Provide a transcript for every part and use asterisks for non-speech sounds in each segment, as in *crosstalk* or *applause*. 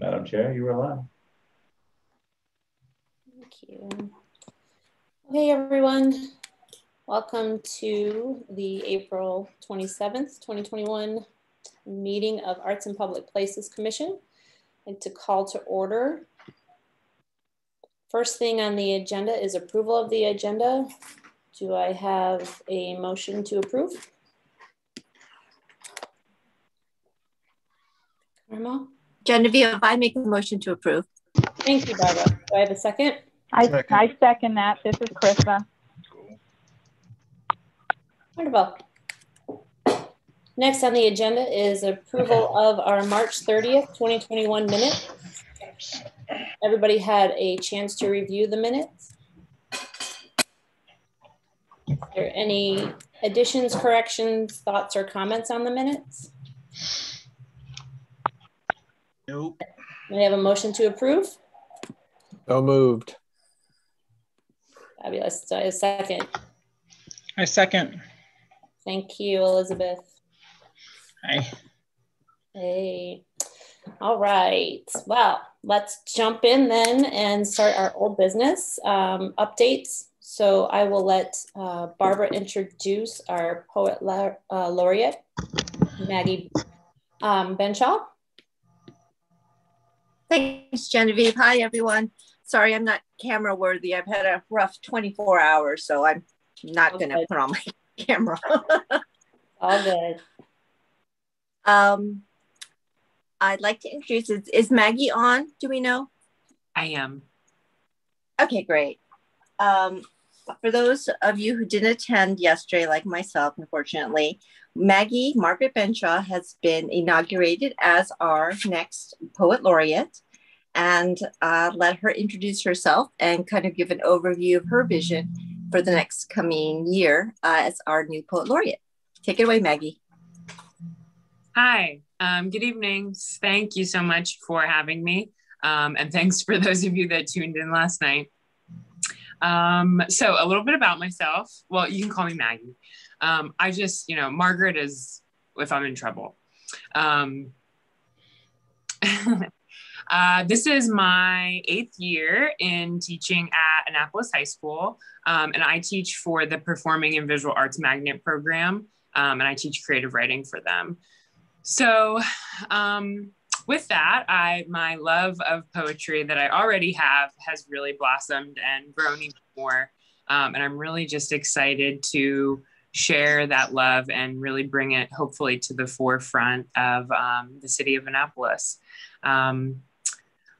Madam Chair, you are live. Thank you. Hey, everyone. Welcome to the April 27th, 2021 meeting of Arts and Public Places Commission and to call to order. First thing on the agenda is approval of the agenda. Do I have a motion to approve? Karma? Genevieve, I make a motion to approve. Thank you, Barbara. Do I have a second? I, Second. I second that. This is Krista. Wonderful. Next on the agenda is approval of our March 30th, 2021 minutes. Everybody had a chance to review the minutes. Are there any additions, corrections, thoughts, or comments on the minutes? Nope. May I have a motion to approve? So moved. Fabulous. So a second. I second. Thank you, Elizabeth. Aye. Hey. All right. Well, let's jump in then and start our old business um, updates. So I will let uh, Barbara introduce our poet la uh, laureate, Maggie um, Benshaw. Thanks, Genevieve. Hi, everyone. Sorry, I'm not camera worthy. I've had a rough 24 hours, so I'm not going to put on my *laughs* camera. All good. um, I'd like to introduce, is, is Maggie on? Do we know? I am. Okay, great. Um, for those of you who didn't attend yesterday, like myself, unfortunately, Maggie Margaret Benshaw has been inaugurated as our next poet laureate. And uh, let her introduce herself and kind of give an overview of her vision for the next coming year uh, as our new poet laureate. Take it away, Maggie. Hi. Um, good evening. Thank you so much for having me. Um, and thanks for those of you that tuned in last night. Um, so, a little bit about myself. Well, you can call me Maggie. Um, I just, you know, Margaret is if I'm in trouble. Um, *laughs* uh, this is my eighth year in teaching at Annapolis High School, um, and I teach for the Performing and Visual Arts Magnet program, um, and I teach creative writing for them. So, um, with that, I my love of poetry that I already have has really blossomed and grown even more, um, and I'm really just excited to share that love and really bring it hopefully to the forefront of um, the city of Annapolis. Um,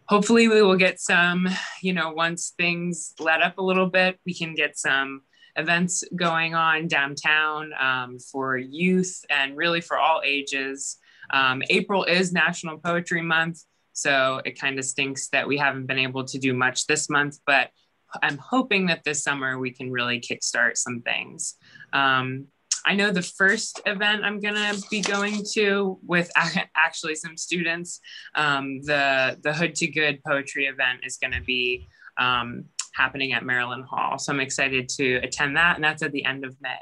hopefully, we will get some, you know, once things let up a little bit, we can get some events going on downtown um, for youth and really for all ages. Um, April is National Poetry Month, so it kind of stinks that we haven't been able to do much this month, but I'm hoping that this summer we can really kickstart some things. Um, I know the first event I'm gonna be going to with *laughs* actually some students, um, the the Hood to Good poetry event is gonna be um, happening at Maryland Hall. So I'm excited to attend that, and that's at the end of May.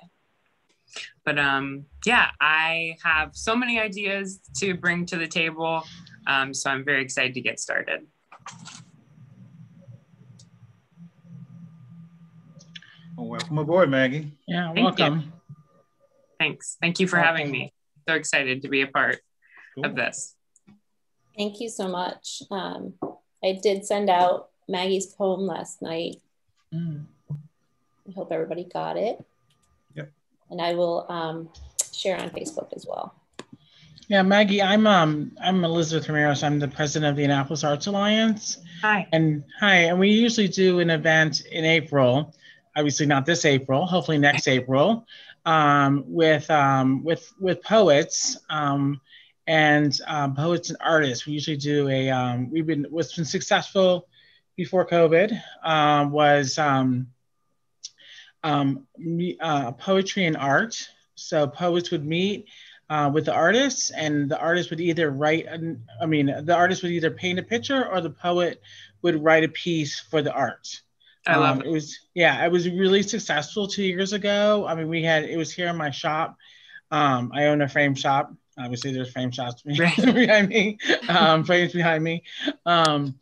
But um, yeah, I have so many ideas to bring to the table, um, so I'm very excited to get started. Well, welcome aboard, Maggie. Yeah, Thank you. welcome. Thanks. Thank you for having me. So excited to be a part Cool. of this. Thank you so much. Um, I did send out Maggie's poem last night. Mm. I hope everybody got it. Yep. And I will um, share on Facebook as well. Yeah, Maggie, I'm um I'm Elizabeth Ramirez. I'm the president of the Annapolis Arts Alliance. Hi. And hi, and we usually do an event in April, obviously not this April, hopefully next April, um, with um, with with poets um, and um, poets and artists. We usually do a um, we've been what's been successful before COVID um, was um, um, uh, poetry and art. So poets would meet uh, with the artists, and the artist would either write. An, I mean, the artist would either paint a picture, or the poet would write a piece for the art. I love Um, it was yeah, it was really successful two years ago. I mean, we had it was here in my shop. Um, I own a frame shop, Obviously, there's frame shots *laughs* behind me, um, frames behind me. Um,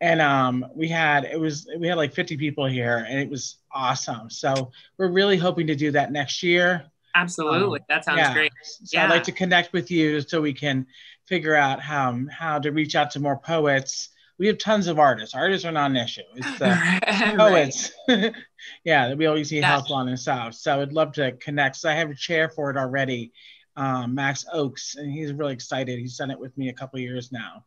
and um, we had it was we had like 50 people here, and it was awesome. So we're really hoping to do that next year. Absolutely. that sounds yeah. great. So I'd like to connect with you so we can figure out how how to reach out to more poets. We have tons of artists. Artists are not an issue. It's *laughs* the Right. poets. *laughs* yeah, that we always need Yeah. help on and stuff. So I'd love to connect. So I have a chair for it already, um, Max Oaks, and he's really excited. He's done it with me a couple years now.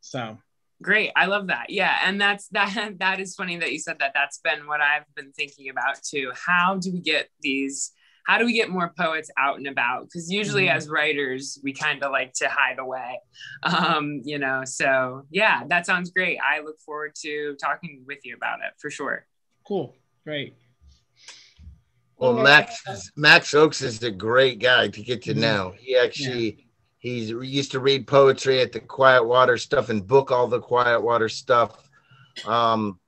So Great. I love that. Yeah. And that's *laughs* that that is funny that you said that. That's been what I've been thinking about too. How do we get these how do we get more poets out and about? Because usually Mhm. as writers, we kind of like to hide away. Um, you know, so yeah, that sounds great. I look forward to talking with you about it for sure. cool, great. Well, Max Max Oaks is a great guy to get to Mhm. know. He actually he's used to read poetry at the Quiet Water stuff and book all the Quiet Water stuff, um,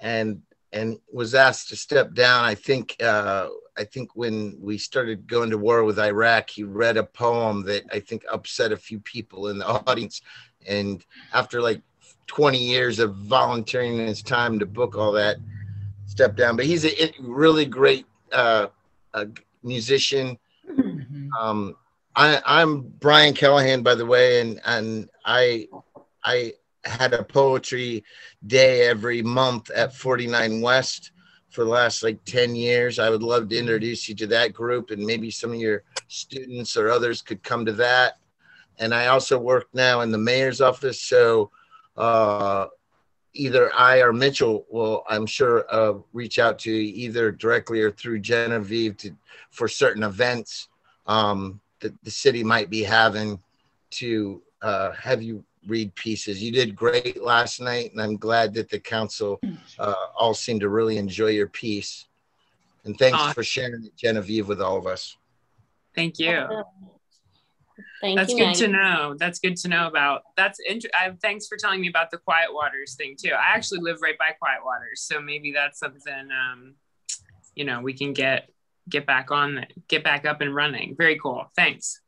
and and was asked to step down. I think uh, I think when we started going to war with Iraq, he read a poem that I think upset a few people in the *laughs* audience, and after like 20 years of volunteering his time to book all that, stepped down. But he's a really great uh, a musician. Mhm. Um, I, I'm Brian Callahan, by the way, and and I I had a poetry day every month at 49 West for the last like 10 years. I would love to introduce you to that group, and maybe some of your students or others could come to that. And I also work now in the mayor's office, so uh, either I or Mitchell will, I'm sure, uh, reach out to you either directly or through Genevieve to for certain events um, that the city might be having to uh, have you read pieces. You did great last night, and I'm glad that the council uh, all seemed to really enjoy your piece. And thanks Aw. for sharing it, Genevieve, with all of us. Thank you. Thank That's you, good Maggie. to know. That's good to know about. That's int- I, thanks for telling me about the Quiet Waters thing too. I actually live right by Quiet Waters, so maybe that's something um, you know we can get get back on, get back up and running. Very cool. Thanks.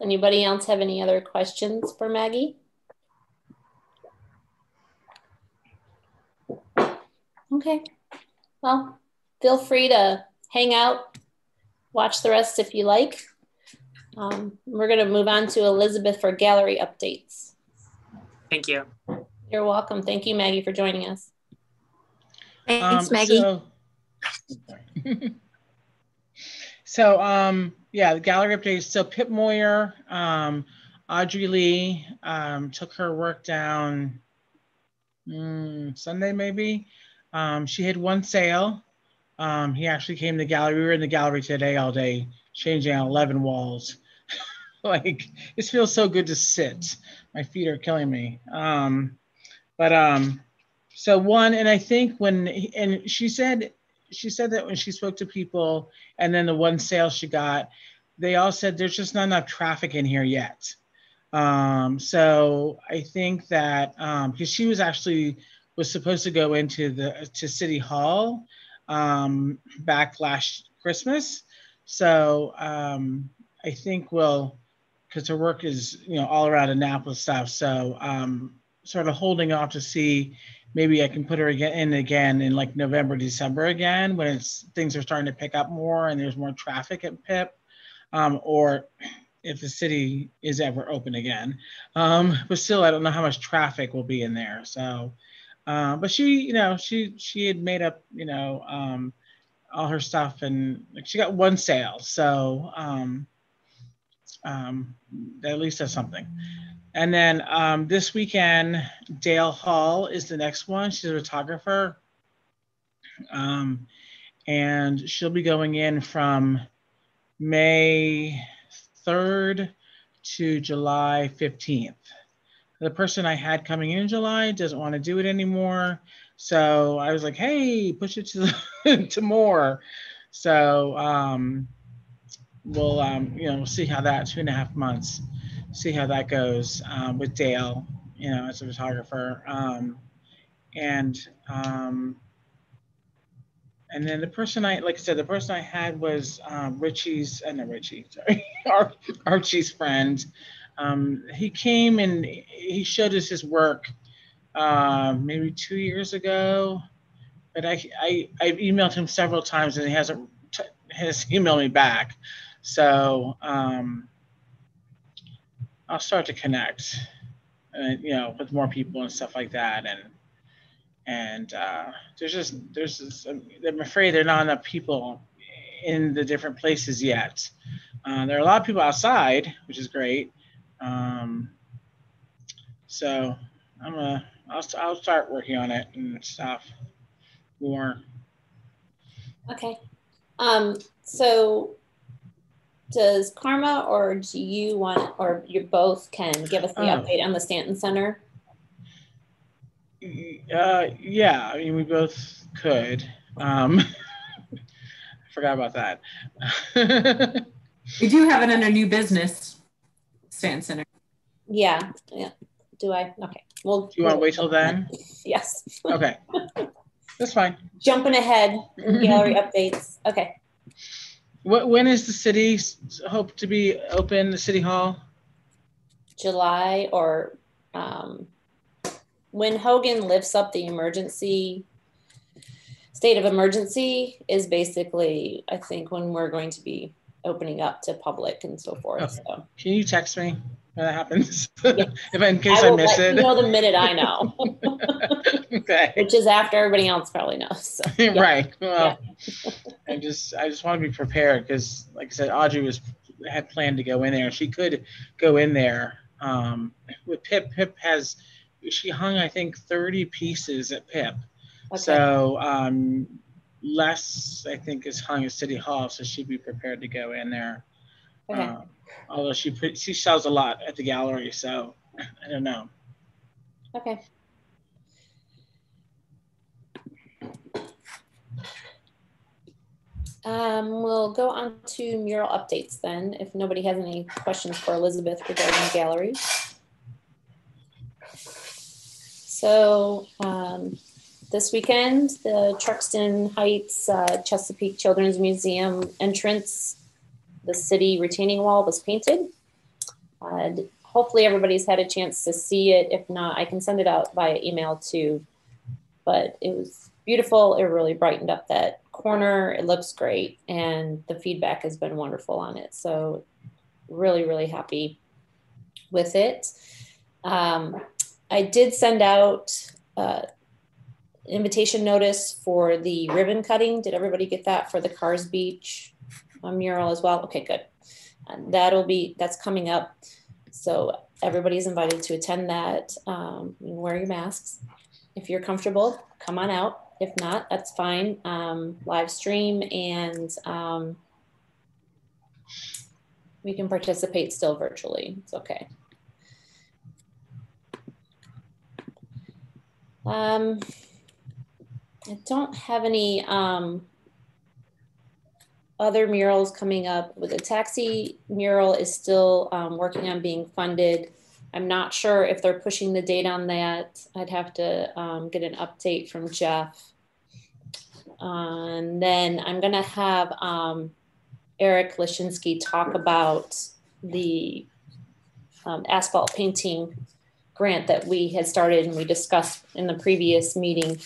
Anybody else have any other questions for Maggie? Okay, well, feel free to hang out, watch the rest if you like. Um, we're gonna move on to Elizabeth for gallery updates. Thank you. You're welcome. Thank you, Maggie, for joining us. Thanks, Um, Maggie. So, *laughs* so, um, yeah, the gallery updates. So Pip Moyer, um, Audrey Lee um, took her work down mm, Sunday, maybe. Um, she had one sale. Um, he actually came to the gallery. We were in the gallery today all day, changing out 11 walls. *laughs* like, this feels so good to sit. My feet are killing me. Um, but um, so one, and I think when and she said she said that when she spoke to people, and then the one sale she got, they all said there's just not enough traffic in here yet. Um, so I think that um, because she was actually was supposed to go into the to City Hall um, back last Christmas. So um, I think we'll because her work is you know all around Annapolis stuff. So um, sort of holding off to see maybe I can put her again in again in like November, December again when it's things are starting to pick up more and there's more traffic at PIP, um, or if the city is ever open again. Um, but still, I don't know how much traffic will be in there. So, uh, but she, you know, she she had made up, you know, um, all her stuff and she got one sale. So um, um, at least that's something. And then um, this weekend, Dale Hall is the next one. She's a photographer. Um, and she'll be going in from May 3rd to July 15th. The person I had coming in July doesn't want to do it anymore. So I was like, hey, push it to, *laughs* to more. So um, we'll, um, you know, we'll see how that two and a half months see how that goes um, with Dale, you know, as a photographer. Um, and um, and then the person I, like I said, the person I had was um, Richie's, uh, not Richie, *laughs* sorry, Ar- Archie's friend. Um, he came and he showed us his work uh, maybe two years ago, but I, I I've emailed him several times and he hasn't has *laughs* emailed me back. So um, I'll start to connect, uh, you know, with more people and stuff like that, and and uh, there's just there's I'm afraid there are not enough people in the different places yet. Uh, there are a lot of people outside, which is great. Um, so I'm gonna I'll, I'll start working on it and stuff more. Okay. Um, so does Karma or do you want, or you both can give us the Oh. update on the Stanton Center? Uh, yeah, I mean we both could. Um, *laughs* I forgot about that. We do have it under new business, Stanton Center. Yeah, yeah. Do I? Okay. Well, Do you want to wait till then? *laughs* Yes. Okay, *laughs* that's fine. Jumping ahead, gallery updates. Okay. What, when is the city hope to be open, the city hall? July or um, when Hogan lifts up the emergency state of emergency is basically, I think, when we're going to be opening up to public and so forth. Okay. So Can you text me that happens? Yeah. *laughs* If in case I I, miss it. you know the minute I know, *laughs* okay. *laughs* which is after everybody else probably knows. So, yeah. right. Well, I just I just want to be prepared because, like I said, Audrey was had planned to go in there. She could go in there. Um, with Pip, Pip has she hung I think 30 pieces at Pip. Okay. So um, less I think is hung at City Hall, so she'd be prepared to go in there. Okay. Um, although she put, she sells a lot at the gallery, so I don't know. Okay. Um, we'll go on to mural updates then, if nobody has any questions for Elizabeth regarding the gallery. So, um, this weekend, the Truxtun Heights uh, Chesapeake Children's Museum entrance, the city retaining wall was painted. Uh, hopefully everybody's had a chance to see it. If not, I can send it out via email too. But it was beautiful. It really brightened up that corner. It looks great. And the feedback has been wonderful on it. So really, really happy with it. Um, I did send out uh, invitation notice for the ribbon cutting. Did everybody get that for the Carr's Beach mural as well? Okay, good. And that'll be, that's coming up. So everybody's invited to attend that. Um, wear your masks. If you're comfortable, come on out. If not, that's fine. Um, live stream and um, we can participate still virtually. It's okay. Um, I don't have any um, other murals coming up. With the taxi mural is still um, working on being funded. I'm not sure if they're pushing the date on that. I'd have to um, get an update from Jeff. and then I'm gonna have um, Eric Leshinsky talk about the um, asphalt painting grant that we had started and we discussed in the previous meeting.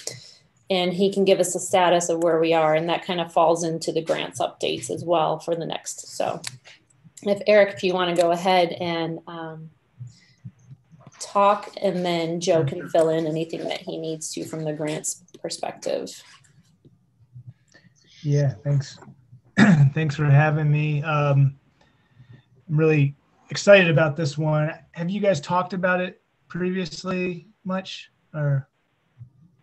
And he can give us a status of where we are, and that kind of falls into the grants updates as well for the next. So, if Eric, if you want to go ahead and um, talk, and then Joe can fill in anything that he needs to from the grants perspective. Yeah, thanks. *clears throat* thanks for having me. Um, I'm really excited about this one. Have you guys talked about it previously much or?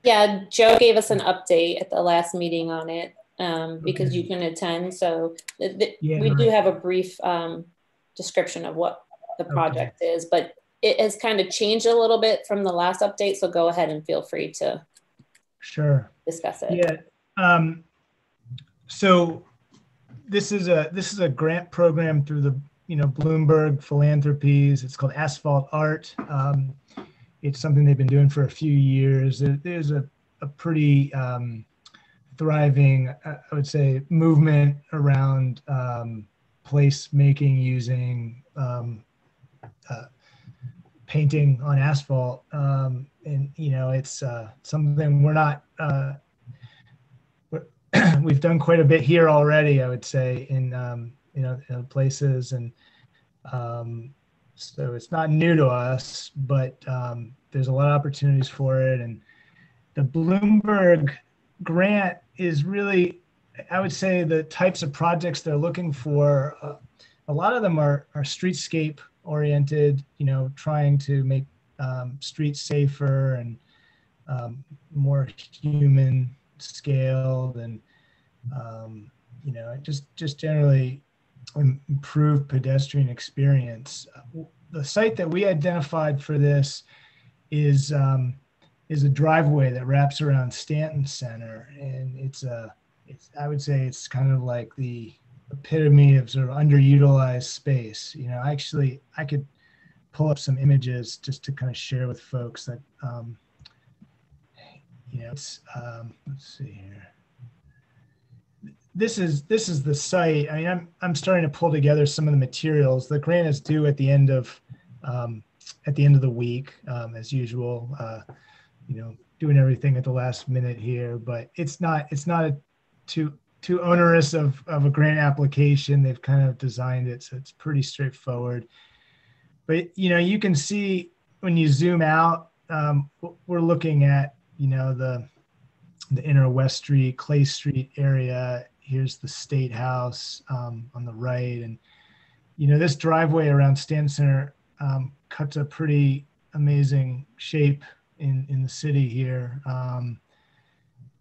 Yeah, Joe gave us an update at the last meeting on it um, because Okay. you can attend. So Yeah, we do have a brief um, description of what the Okay. project is, but it has kind of changed a little bit from the last update. So go ahead and feel free to Sure. discuss it. Yeah. Um, so this is a this is a grant program through the you know Bloomberg Philanthropies. It's called Asphalt Art. Um, it's something they've been doing for a few years. There's a, a pretty um, thriving, uh, I would say, movement around um, place making using um, uh, painting on asphalt. Um, and, you know, it's uh, something we're not, uh, we're *clears throat* we've done quite a bit here already, I would say, in, um, you know, in places. And um, so it's not new to us, but um, there's a lot of opportunities for it. And the Bloomberg grant is really, I would say, the types of projects they're looking for. Uh, a lot of them are, are streetscape oriented, you know, trying to make um, streets safer and um, more human scaled and, um, you know, just, just generally improve pedestrian experience. The site that we identified for this is um, is a driveway that wraps around Stanton Center, and it's a it's I would say it's kind of like the epitome of sort of underutilized space. You know, actually, I could pull up some images just to kind of share with folks that, um, you know, it's, um, let's see here. This is this is the site. I mean, I'm I'm starting to pull together some of the materials. The grant is due at the end of um, at the end of the week, um, as usual. Uh, you know, doing everything at the last minute here, but it's not it's not a too too onerous of, of a grant application. They've kind of designed it so it's pretty straightforward. But you know, you can see when you zoom out, um, we're looking at you know the the inner West Street, Clay Street area. Here's the State House um, on the right, and you know this driveway around Stanton Center um, cuts a pretty amazing shape in in the city here. Um,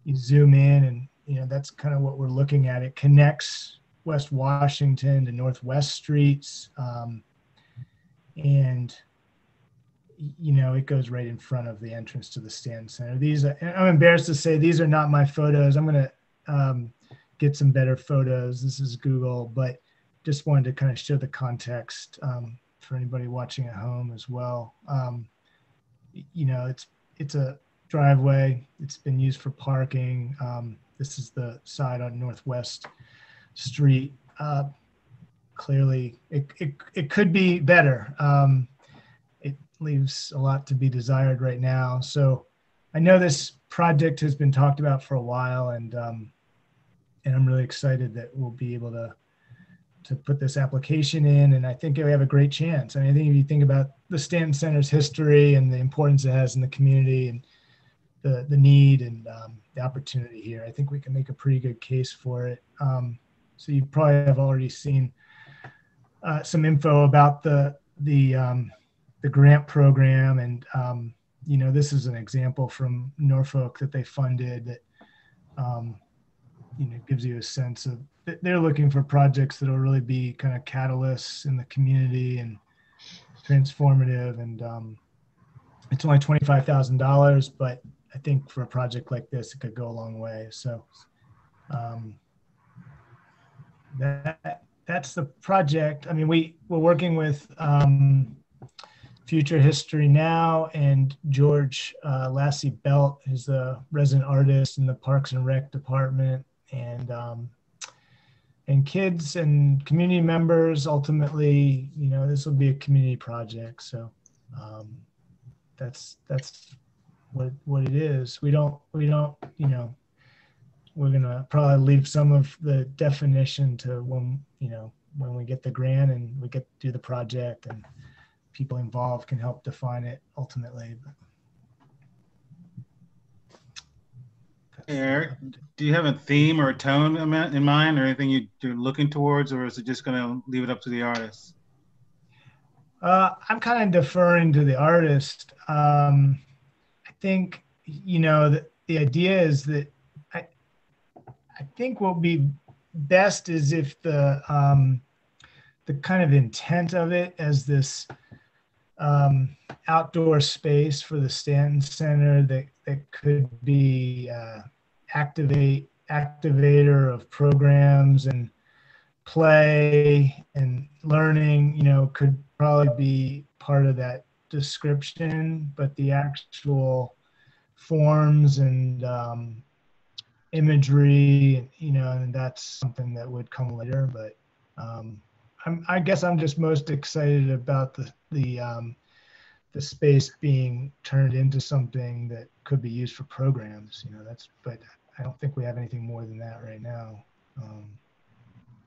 you zoom in and you know that's kind of what we're looking at it connects west washington to northwest streets um, and you know it goes right in front of the entrance to the Stanton Center. These are, i'm embarrassed to say these are not my photos. I'm going to um, get some better photos. This is google but just wanted to kind of show the context um, for anybody watching at home as well. Um, you know it's it's a driveway. It's been used for parking. Um, this is the side on Northwest Street. Uh, clearly, it, it, it could be better. Um, leaves a lot to be desired right now. So I know this project has been talked about for a while, and um, and I'm really excited that we'll be able to to put this application in. And I think we have a great chance. I mean, I think if you think about the Stanton Center's history and the importance it has in the community and the the need and um, the opportunity here. I think we can make a pretty good case for it. Um, so you probably have already seen uh, some info about the the um, the grant program, and um, you know this is an example from Norfolk that they funded that um, you know gives you a sense of they're looking for projects that will really be kind of catalysts in the community and transformative and um, it's only $25,000 but I think for a project like this, it could go a long way. So um, that that's the project. I mean, we we're working with um, Future History Now and George uh, Lassie Belt, who's the resident artist in the Parks and Rec department, and um, and kids and community members. Ultimately, you know, this will be a community project. So um, that's that's what what it is. We don't we don't you know we're gonna probably leave some of the definition to when you know when we get the grant and we get to do the project and people involved can help define it ultimately. Eric, do you have a theme or a tone in mind or anything you, are looking towards, or is it just going to leave it up to the artist? Uh, I'm kind of deferring to the artist. Um, I think you know the, the idea is that I I think what would be best is if the um, the kind of intent of it as this um, outdoor space for the Stanton Center that that could be uh, activate activator of programs and play and learning you know could probably be part of that description, but the actual forms and um, imagery, you know, and that's something that would come later. But um, I'm, I guess I'm just most excited about the the um, the space being turned into something that could be used for programs. You know, that's. But I don't think we have anything more than that right now. Um,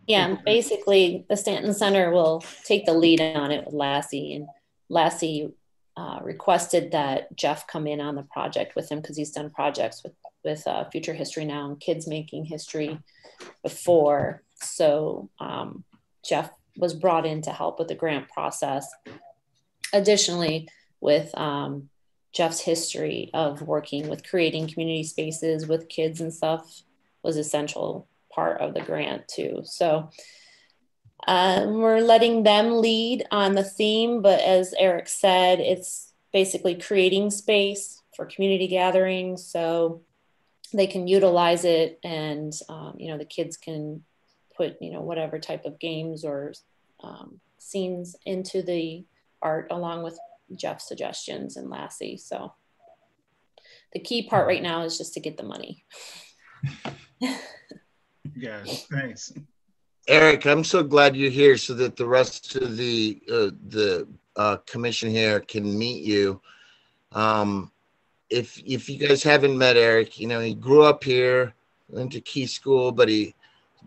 Yeah, basically, the Stanton Center will take the lead on it with Lassie, and Lassie uh, requested that Jeff come in on the project with him because he's done projects with with uh, Future History Now and Kids Making History before. So um, Jeff was brought in to help with the grant process. Additionally, with um, Jeff's history of working with creating community spaces with kids and stuff was essential part of the grant too. So um, we're letting them lead on the theme, but as Eric said, it's basically creating space for community gatherings so they can utilize it and um, you know the kids can put you know whatever type of games or um, scenes into the art along with Jeff's suggestions and Lassie. So the key part right now is just to get the money. *laughs* Yes, thanks. Eric, I'm so glad you're here so that the rest of the uh, the uh, commission here can meet you. Um, if if you guys haven't met Eric, you know he grew up here, went to Key School, but he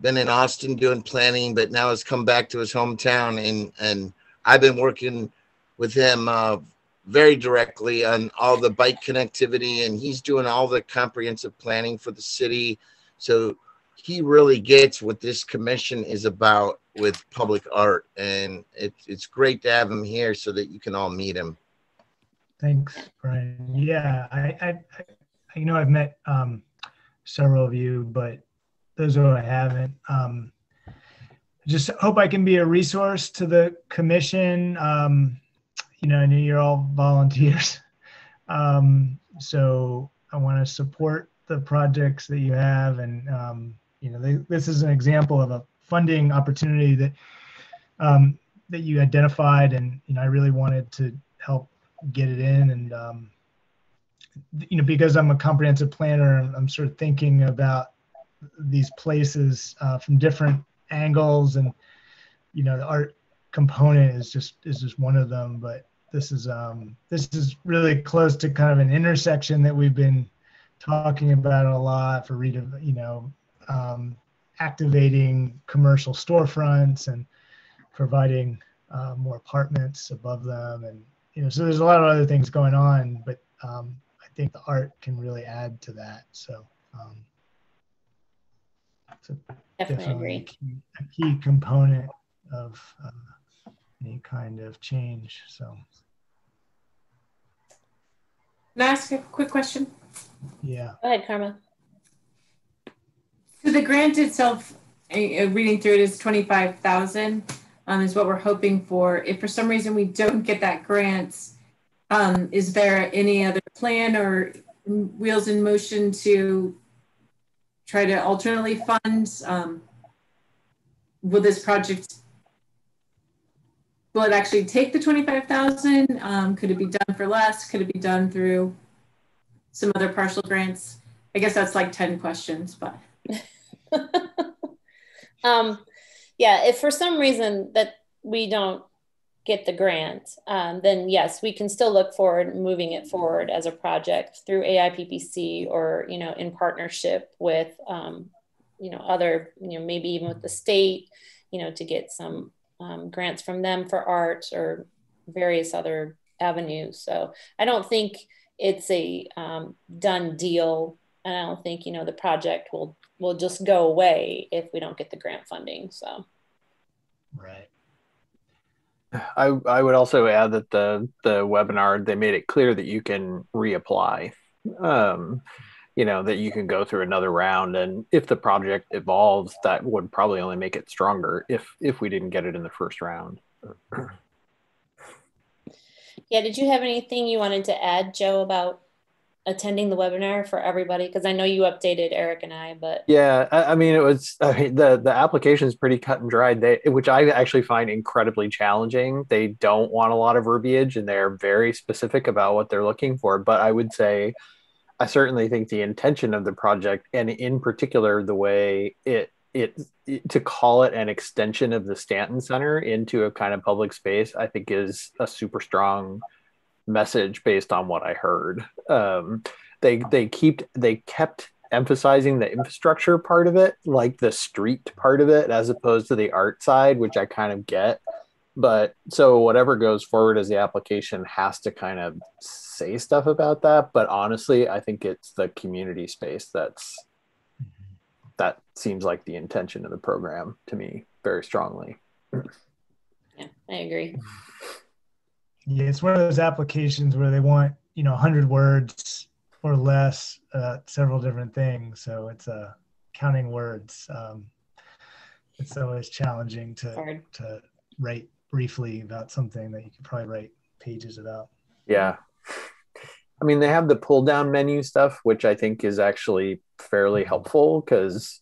been in Austin doing planning, but now has come back to his hometown, and and I've been working with him uh, very directly on all the bike connectivity, and he's doing all the comprehensive planning for the city. So he really gets what this commission is about with public art, and it, it's great to have him here so that you can all meet him. Thanks, Brian. Yeah, I, I, I you know, I've met um, several of you, but those who I haven't, um, just hope I can be a resource to the commission. Um, you know, I know you're all volunteers, *laughs* um, so I want to support the projects that you have, and um, you know, they, this is an example of a funding opportunity that um, that you identified, and you know, I really wanted to help get it in, and um, you know, because I'm a comprehensive planner, I'm sort of thinking about these places uh, from different angles, and you know, the art component is just is just one of them, but this is um, this is really close to kind of an intersection that we've been talking about a lot for read you know um, activating commercial storefronts and providing uh, more apartments above them and you know so there's a lot of other things going on but um, i think the art can really add to that. So um, it's a, Definitely definitely a key, a key component of uh, any kind of change so Can I ask a quick question? yeah Go ahead, Karma. So the grant itself, uh, uh, reading through it is twenty-five thousand, um, is what we're hoping for. If for some reason we don't get that grant, um, is there any other plan or wheels in motion to try to alternately fund, um, will this project, will it actually take the twenty-five thousand? Um, could it be done for less? Could it be done through some other partial grants? I guess that's like ten questions, but. *laughs* um, yeah, if for some reason that we don't get the grant, um, then yes, we can still look forward moving it forward as a project through AIPPC or you know in partnership with um, you know other you know maybe even with the state, you know to get some um, grants from them for art or various other avenues. So I don't think it's a um, done deal and I don't think you know the project will will just go away if we don't get the grant funding. So right I, I would also add that the the webinar they made it clear that you can reapply um, you know that you can go through another round. And if the project evolves that would probably only make it stronger if if we didn't get it in the first round. Yeah, did you have anything you wanted to add, Joe, about attending the webinar for everybody? Because I know you updated Eric and I, but yeah I, I mean it was *laughs* I mean, the the application is pretty cut and dried they which i actually find incredibly challenging they don't want a lot of verbiage and they're very specific about what they're looking for but i would say I certainly think the intention of the project, and in particular the way it, it it to call it an extension of the Stanton Center into a kind of public space, I think is a super strong message based on what I heard. Um, they they keep they kept emphasizing the infrastructure part of it, like the street part of it, as opposed to the art side, which I kind of get. But so whatever goes forward as the application has to kind of say stuff about that. But honestly, I think it's the community space that's that seems like the intention of the program to me very strongly. Yeah, I agree. Yeah, it's one of those applications where they want, you know, 100 words or less, uh, several different things. So it's uh, counting words. Um, it's always challenging to, Hard. to write briefly about something that you could probably write pages about. Yeah. I mean, they have the pull down menu stuff, which I think is actually fairly helpful because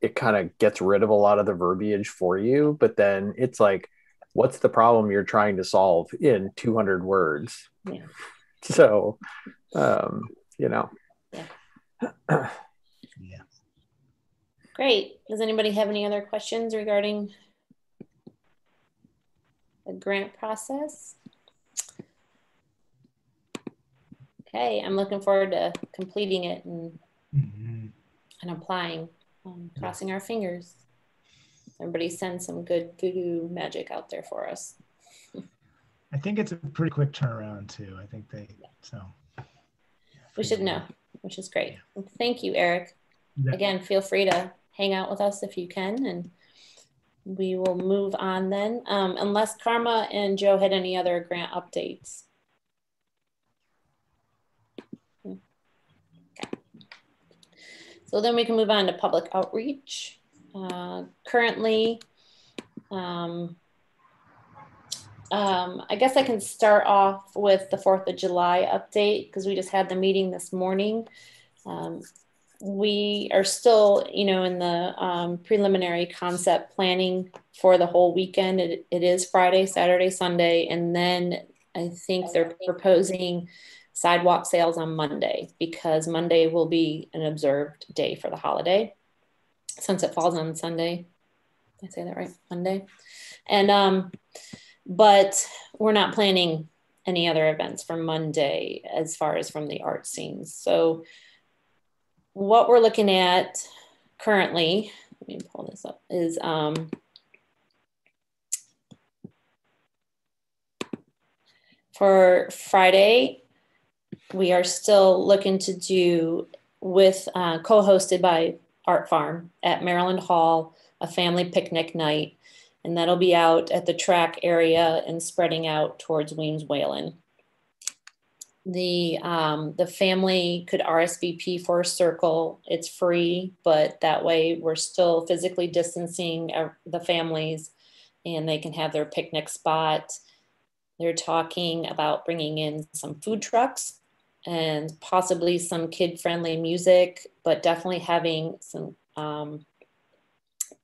it kind of gets rid of a lot of the verbiage for you. But then it's like, what's the problem you're trying to solve in 200 words? Yeah. So, um, you know. Yeah. *clears throat* Great. Does anybody have any other questions regarding the grant process? Okay, I'm looking forward to completing it and, Mhm. and applying, um, crossing our fingers. Everybody send some good voodoo magic out there for us. I think it's a pretty quick turnaround too. I think they, so. We should know, which is great. Well, Thank you, Eric. Yeah. Again, feel free to hang out with us if you can, and we will move on then. Um, unless Karma and Joe had any other grant updates. Okay. So then we can move on to public outreach. Uh, currently, um, um, I guess I can start off with the 4th of July update because we just had the meeting this morning. Um, we are still, you know, in the um, preliminary concept planning for the whole weekend. It, it is Friday, Saturday, Sunday, and then I think they're proposing sidewalk sales on Monday because Monday will be an observed day for the holiday since it falls on Sunday. I say that right? Monday. And um, but we're not planning any other events for Monday as far as from the art scenes. So what we're looking at currently, let me pull this up, is um, for Friday, we are still looking to do with uh, co-hosted by Art Farm at Maryland Hall, a family picnic night and that'll be out at the track area and spreading out towards Weems Whalen. The um, the family could RSVP for a circle. It's free, but that way we're still physically distancing the families, and they can have their picnic spot. They're talking about bringing in some food trucks and possibly some kid-friendly music, but definitely having some um,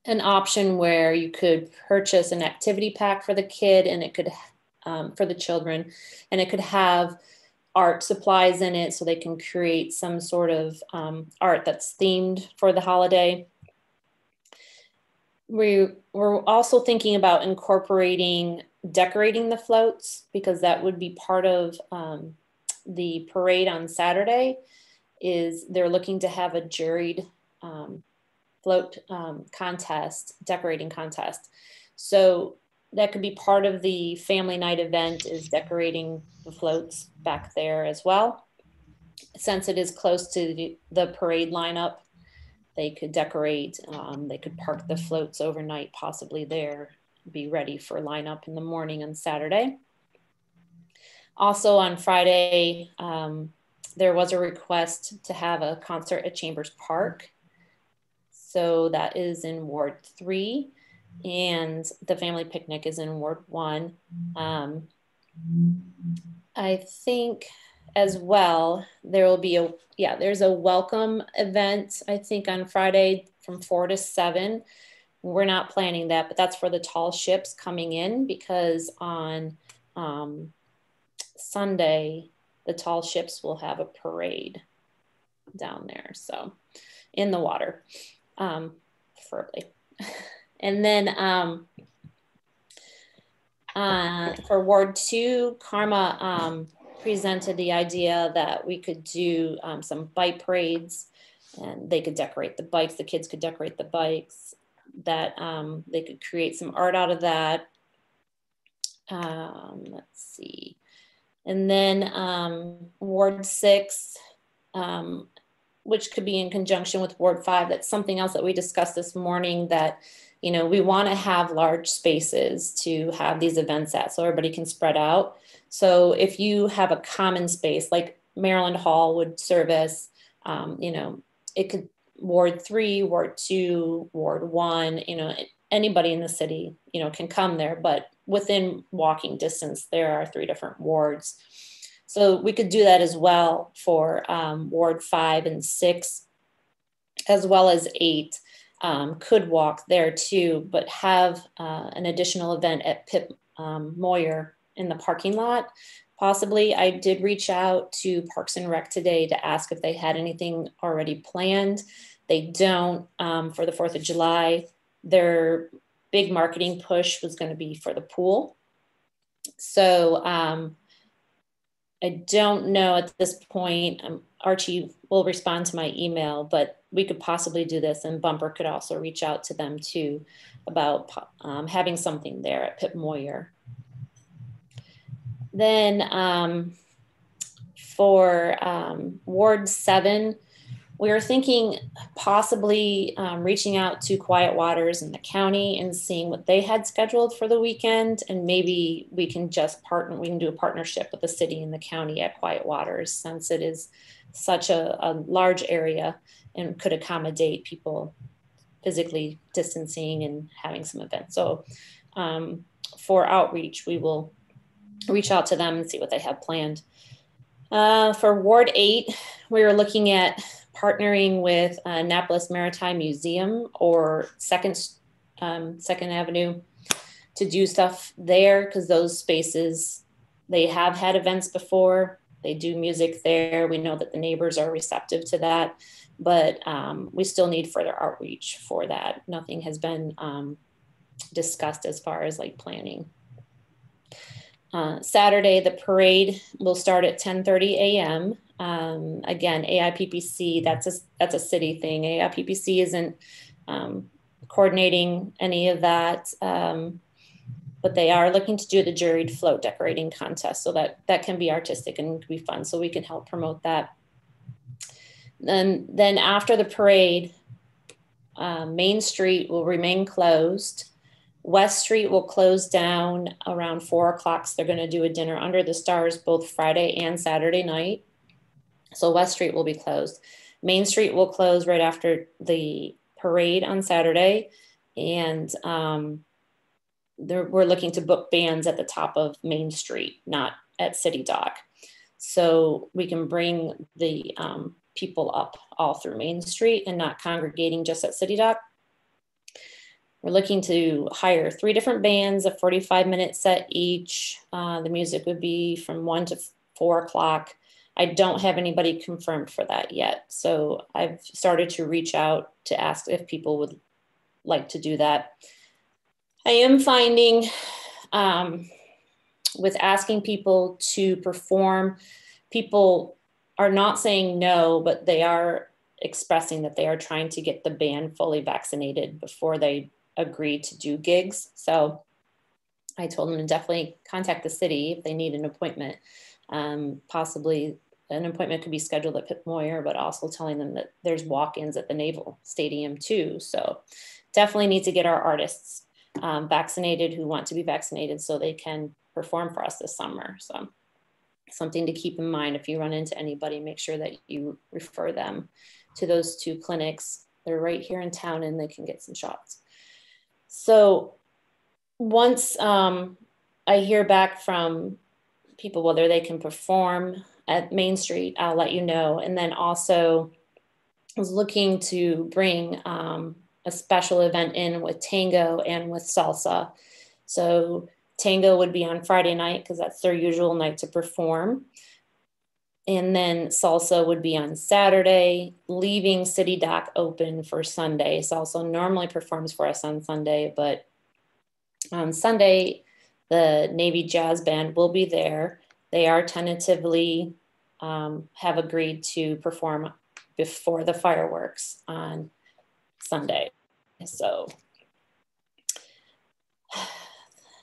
an option where you could purchase an activity pack for the kid and it could um, for the children and it could have art supplies in it so they can create some sort of um, art that's themed for the holiday. We, we're also thinking about incorporating decorating the floats because that would be part of um, the parade on saturday is they're looking to have a juried um, float um, contest, decorating contest. So that could be part of the family night event is decorating the floats back there as well. Since it is close to the, parade lineup, they could decorate, um, they could park the floats overnight, possibly there, be ready for lineup in the morning on Saturday. Also on Friday, um, there was a request to have a concert at Chambers Park. So that is in Ward 3, and the family picnic is in Ward 1. Um, I think as well, there will be a, yeah, there's a welcome event, I think on Friday from 4 to 7. We're not planning that, but that's for the tall ships coming in because on um, Sunday, the tall ships will have a parade. down there. So in the water, um, preferably. *laughs* and then um, uh, for Ward 2, Karma um, presented the idea that we could do um, some bike parades and they could decorate the bikes. The kids could decorate the bikes, that um, they could create some art out of that. Um, let's see. And then um, Ward 6, um, which could be in conjunction with Ward 5. That's something else that we discussed this morning that you know, we want to have large spaces to have these events at so everybody can spread out. So if you have a common space like Maryland Hall would service, um, you know, it could Ward three, Ward two, Ward one, you know, anybody in the city, you know, can come there, but within walking distance, there are three different wards. So we could do that as well for um, Ward five and six, as well as eight um, could walk there too, but have uh, an additional event at Pip um, Moyer in the parking lot. Possibly, I did reach out to Parks and Rec today to ask if they had anything already planned. They don't um, for the 4th of July. Their big marketing push was going to be for the pool. So um, I don't know at this point. Um, Archie will respond to my email, but we could possibly do this, and Bumper could also reach out to them too about um, having something there at Pip Moyer. Then um, for um, Ward 7, we were thinking possibly um, reaching out to Quiet Waters in the county and seeing what they had scheduled for the weekend. And maybe we can just partner, we can do a partnership with the city and the county at Quiet Waters since it is such a, a large area and could accommodate people physically distancing and having some events. So um, for outreach, we will reach out to them and see what they have planned. Uh, for Ward 8, we were looking at partnering with uh, Annapolis Maritime Museum or Second, um, Second Avenue to do stuff there because those spaces, they have had events before. They do music there. We know that the neighbors are receptive to that, but um, we still need further outreach for that. Nothing has been um, discussed as far as like planning. Uh, Saturday, the parade will start at 10:30 a.m. Um, again, AIPPC, that's a, that's a city thing. AIPPC isn't um, coordinating any of that, um, but they are looking to do the juried float decorating contest. So that, that can be artistic and be fun. So we can help promote that. Then, then after the parade, uh, Main Street will remain closed. West Street will close down around four o'clock. So they're going to do a dinner under the stars both Friday and Saturday night. So West Street will be closed. Main Street will close right after the parade on Saturday. And um, we're looking to book bands at the top of Main Street, not at City Dock. So we can bring the um, people up all through Main Street and not congregating just at City Dock. We're looking to hire three different bands, a 45 minute set each. Uh, the music would be from one to four o'clock. I don't have anybody confirmed for that yet. So I've started to reach out to ask if people would like to do that. I am finding um, with asking people to perform, people are not saying no, but they are expressing that they are trying to get the band fully vaccinated before they agree to do gigs. So I told them to definitely contact the city if they need an appointment. Um, possibly an appointment could be scheduled at Pip Moyer, but also telling them that there's walk-ins at the Naval Stadium too. So definitely need to get our artists um, vaccinated who want to be vaccinated so they can perform for us this summer. So something to keep in mind if you run into anybody, make sure that you refer them to those two clinics. They're right here in town and they can get some shots. So once um, I hear back from people whether they can perform at Main Street, I'll let you know. And then also was looking to bring um, a special event in with tango and with salsa. So tango would be on Friday night because that's their usual night to perform. and then salsa would be on Saturday, leaving City Dock open for Sunday. Salsa normally performs for us on Sunday, but on Sunday, the Navy Jazz Band will be there. They are tentatively um, have agreed to perform before the fireworks on Sunday. So,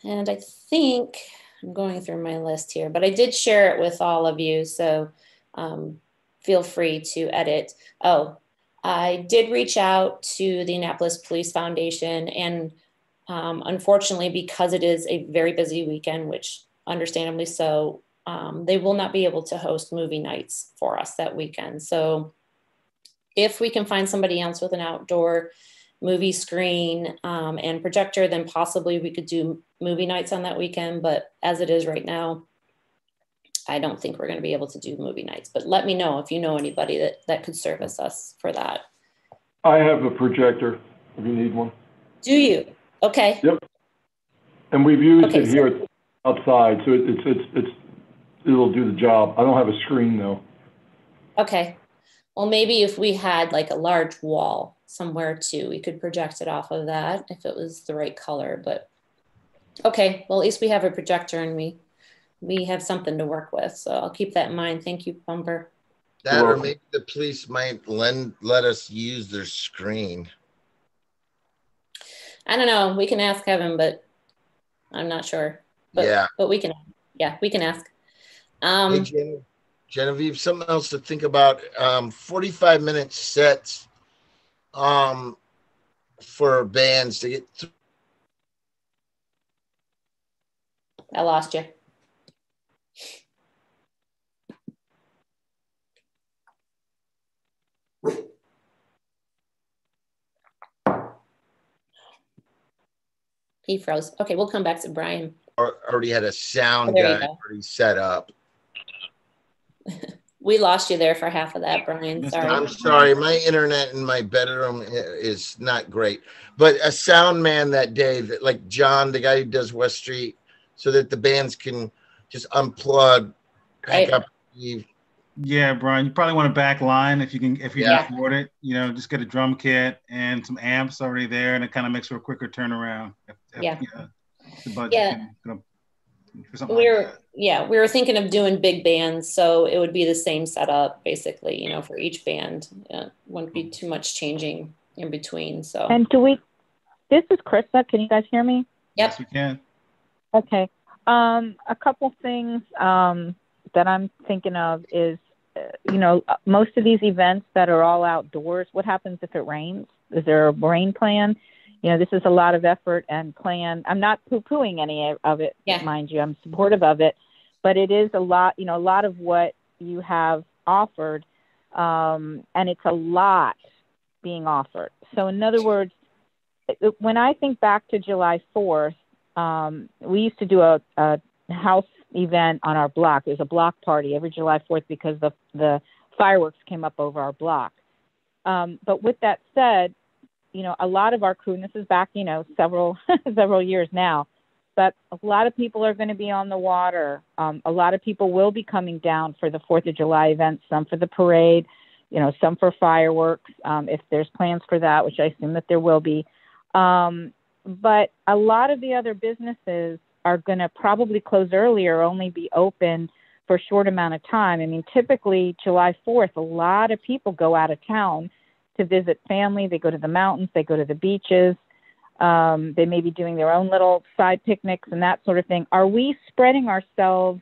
and I think I'm going through my list here, but I did share it with all of you. So um, feel free to edit. Oh, I did reach out to the Annapolis Police Foundation and um, unfortunately, because it is a very busy weekend, which understandably so, um, they will not be able to host movie nights for us that weekend. So if we can find somebody else with an outdoor movie screen um, and projector, then possibly we could do movie nights on that weekend. But as it is right now, I don't think we're going to be able to do movie nights. But let me know if you know anybody that, that could service us for that. I have a projector if you need one. Do you? Okay. Yep. And we've used Okay, it here outside, so it's, it's, it's, it'll do the job. I don't have a screen though. Okay. Well, maybe if we had like a large wall somewhere too, we could project it off of that if it was the right color. But okay, well, at least we have a projector and we we have something to work with. So I'll keep that in mind. Thank you, Bumper. That or maybe the police might lend let us use their screen. I don't know. We can ask Kevin, but I'm not sure. But, Yeah. But we can. Yeah, we can ask. Hey, Um, Gen- Genevieve, something else to think about. Um, 45 minute sets um, for bands to get through. I lost you. He froze. Okay, we'll come back to Brian. Already had a sound Oh, guy already set up. *laughs* We lost you there for half of that, Brian. Sorry. I'm sorry, my internet in my bedroom is not great. But a sound man that day, that like John, the guy who does West Street, so that the bands can just unplug, Right. pick up. the- Yeah, Brian, you probably want a back line if you can if you Yeah. can afford it. You know, just get a drum kit and some amps already there, and it kind of makes for a quicker turnaround. If, if, Yeah. you know, the budget Yeah. can, can, for something we like yeah we were thinking of doing big bands so it would be the same setup basically you know for each band it wouldn't be too much changing in between so And do we, this is Krista. Can you guys hear me? Yep. Yes, we can. Okay. Um, a couple things um, that I'm thinking of is, uh, you know, most of these events that are all outdoors, what happens if it rains? Is there a rain plan? You know, this is a lot of effort and plan. I'm not poo pooing any of it, Yeah. mind you. I'm supportive of it, but it is a lot, you know, a lot of what you have offered, um, and it's a lot being offered. So, in other words, when I think back to July 4th, um, we used to do a, a house event on our block. It was a block party every July 4th because the, the fireworks came up over our block. Um, but with that said, you know, a lot of our crew, and this is back, you know, several *laughs* several years now, but a lot of people are going to be on the water. Um, a lot of people will be coming down for the Fourth of July event, some for the parade, you know, some for fireworks, um, if there's plans for that, which I assume that there will be. Um, but a lot of the other businesses are going to probably close earlier, only be open for a short amount of time. I mean, typically July 4th, a lot of people go out of town to visit family. They go to the mountains, they go to the beaches. Um, they may be doing their own little side picnics and that sort of thing. Are we spreading ourselves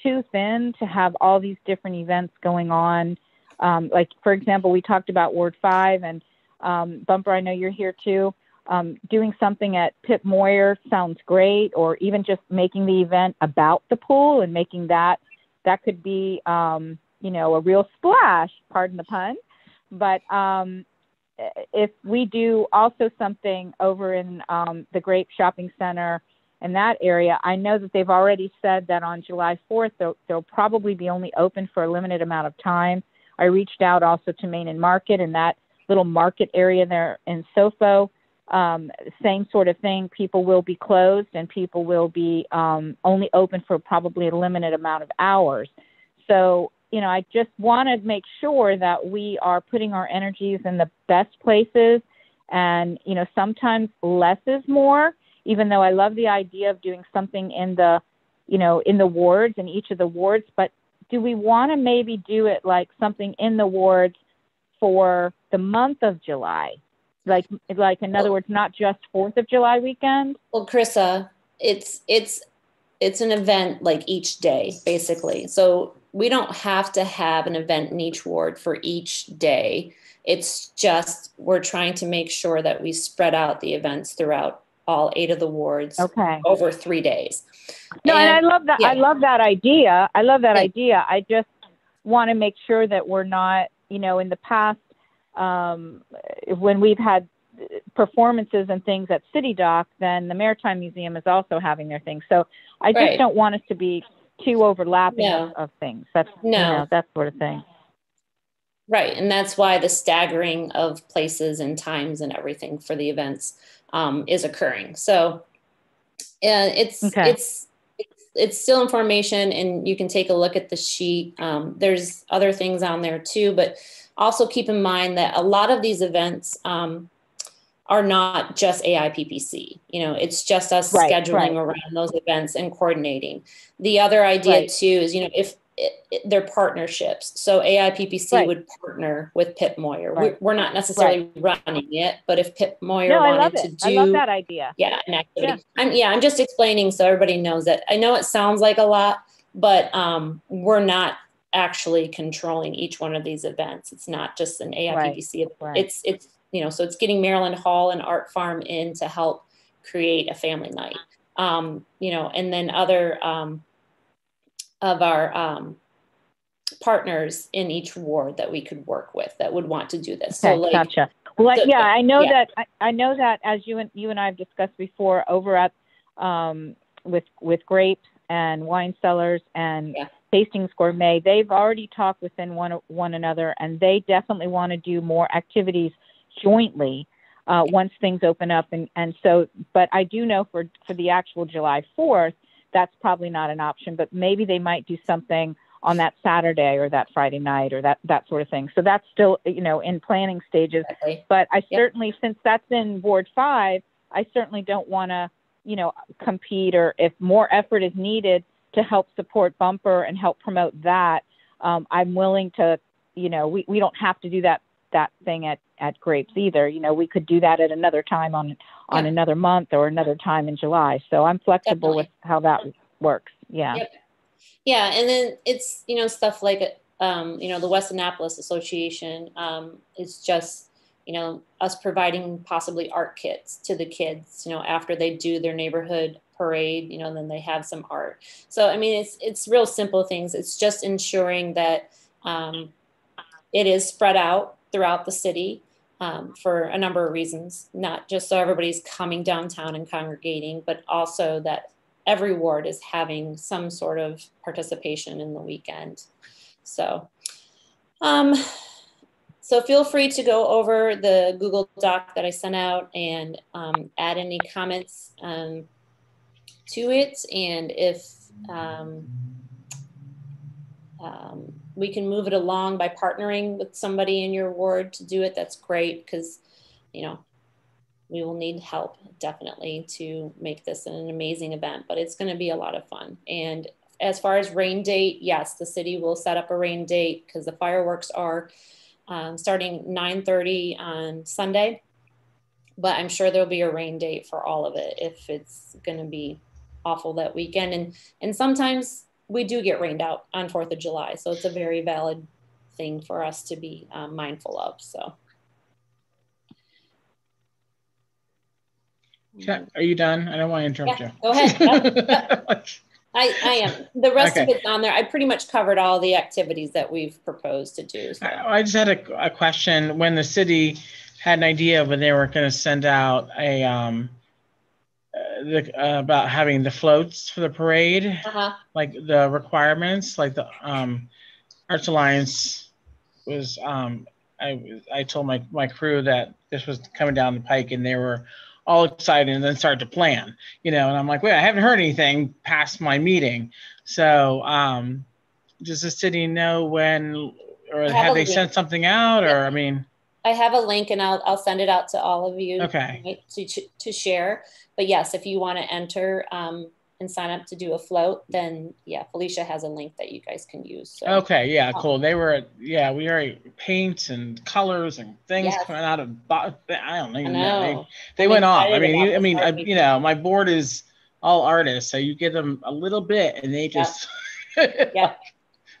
too thin to have all these different events going on? Um, like, for example, we talked about Ward 5 and um, Bumper, I know you're here too. Um, doing something at Pip Moyer sounds great, or even just making the event about the pool and making that that could be, um, you know, a real splash. Pardon the pun. But um, if we do also something over in um, the Grape Shopping Center in that area, I know that they've already said that on July 4th they'll, they'll probably be only open for a limited amount of time. I reached out also to Main and Market and that little market area there in Sofo. Um, same sort of thing. People will be closed and people will be um, only open for probably a limited amount of hours. So you know, I just want to make sure that we are putting our energies in the best places. And, you know, sometimes less is more, even though I love the idea of doing something in the, you know, in the wards, in each of the wards. But do we want to maybe do it like something in the wards for the month of July? Like, like in other words, not just Fourth of July weekend. Well, Krista, it's it's it's an event like each day, basically. So we don't have to have an event in each ward for each day. It's just we're trying to make sure that we spread out the events throughout all eight of the wards okay. over three days. No, and, and I love that. Yeah. I love that idea. I love that yeah. idea. I just want to make sure that we're not, you know, in the past um, when we've had performances and things at City Dock, then the Maritime Museum is also having their things. So I just right. don't want us to be too overlapping no. of, things. That's no. you know, that sort of thing. Right, and that's why the staggering of places and times and everything for the events um, is occurring. So, uh, it's okay. it's it's still information, and you can take a look at the sheet. Um, there's other things on there too, but also keep in mind that a lot of these events um, are not just AIPPC. You know, it's just us right, scheduling right. around those events and coordinating. The other idea right. too is, you know, if it, it, they're partnerships. So AI AIPPC would partner with Pip Moyer. We're, we're, not necessarily running it, but if Pip Moyer no, wanted to do, I love that idea. Yeah, an activity. Yeah. I'm yeah, I'm just explaining so everybody knows that. I know it sounds like a lot, but um, we're not actually controlling each one of these events. It's not just an AIPPC. Event. It's it's you know, so it's getting Maryland Hall and Art Farm in to help create a family night. Um, you know, and then other um, of our um, partners in each ward that we could work with that would want to do this. Okay, so like, gotcha. Well, yeah, I know yeah. that I, I, know that as you and you and I have discussed before over at um, with with grapes and wine cellars and yeah. Hastings Gourmet, they've already talked within one one another, and they definitely want to do more activities jointly uh, once things open up. And, and so, but I do know for, for the actual July 4th, that's probably not an option, but maybe they might do something on that Saturday or that Friday night or that, that sort of thing. So that's still, you know, in planning stages. But I certainly, yep. since that's in Ward 5, I certainly don't want to, you know, compete or if more effort is needed to help support Bumper and help promote that, um, I'm willing to, you know, we, we don't have to do that that thing at at grapes either you know we could do that at another time on on yeah. another month or another time in july so i'm flexible Definitely. with how that works yeah yep. yeah and then it's you know stuff like um, you know the west annapolis association um, is just you know us providing possibly art kits to the kids you know after they do their neighborhood parade you know then they have some art so i mean it's it's real simple things it's just ensuring that um, it is spread out throughout the city um, for a number of reasons, not just so everybody's coming downtown and congregating, but also that every ward is having some sort of participation in the weekend. So, um, so feel free to go over the Google Doc that I sent out and um, add any comments um, to it. And if um, um, we can move it along by partnering with somebody in your ward to do it, that's great because, you know, we will need help definitely to make this an amazing event, but it's going to be a lot of fun. And as far as rain date, yes, the city will set up a rain date because the fireworks are um, starting 9:30 on Sunday. But I'm sure there'll be a rain date for all of it if it's going to be awful that weekend. And and sometimes we do get rained out on Fourth of July, so it's a very valid thing for us to be um, mindful of. So. Are you done? I don't want to interrupt yeah, you. Go ahead. *laughs* I, I am. The rest okay. of it's on there. I pretty much covered all the activities that we've proposed to do. So. I, just had a, a, question. When the city had an idea when they were going to send out a um, the, uh, about having the floats for the parade, uh-huh. like the requirements, like the um, Arts Alliance was. Um, I I told my my crew that this was coming down the pike, and they were all excited, and then started to plan. You know, and I'm like, wait, I haven't heard anything past my meeting, so um, does the city know when, or have have they sent something out, or I mean, I have a link and I'll, I'll send it out to all of you. Okay. right, To, to, share. But yes, if you want to enter um, and sign up to do a float, then yeah, Felicia has a link that you guys can use. So. okay, yeah, um, cool. They were, yeah, we already paint and colors and things Yes. coming out of. bo- I don't I know. know. They, they went off. I mean, you, I mean, I, you know, my board is all artists, so you give them a little bit, and they just. *laughs* Yeah.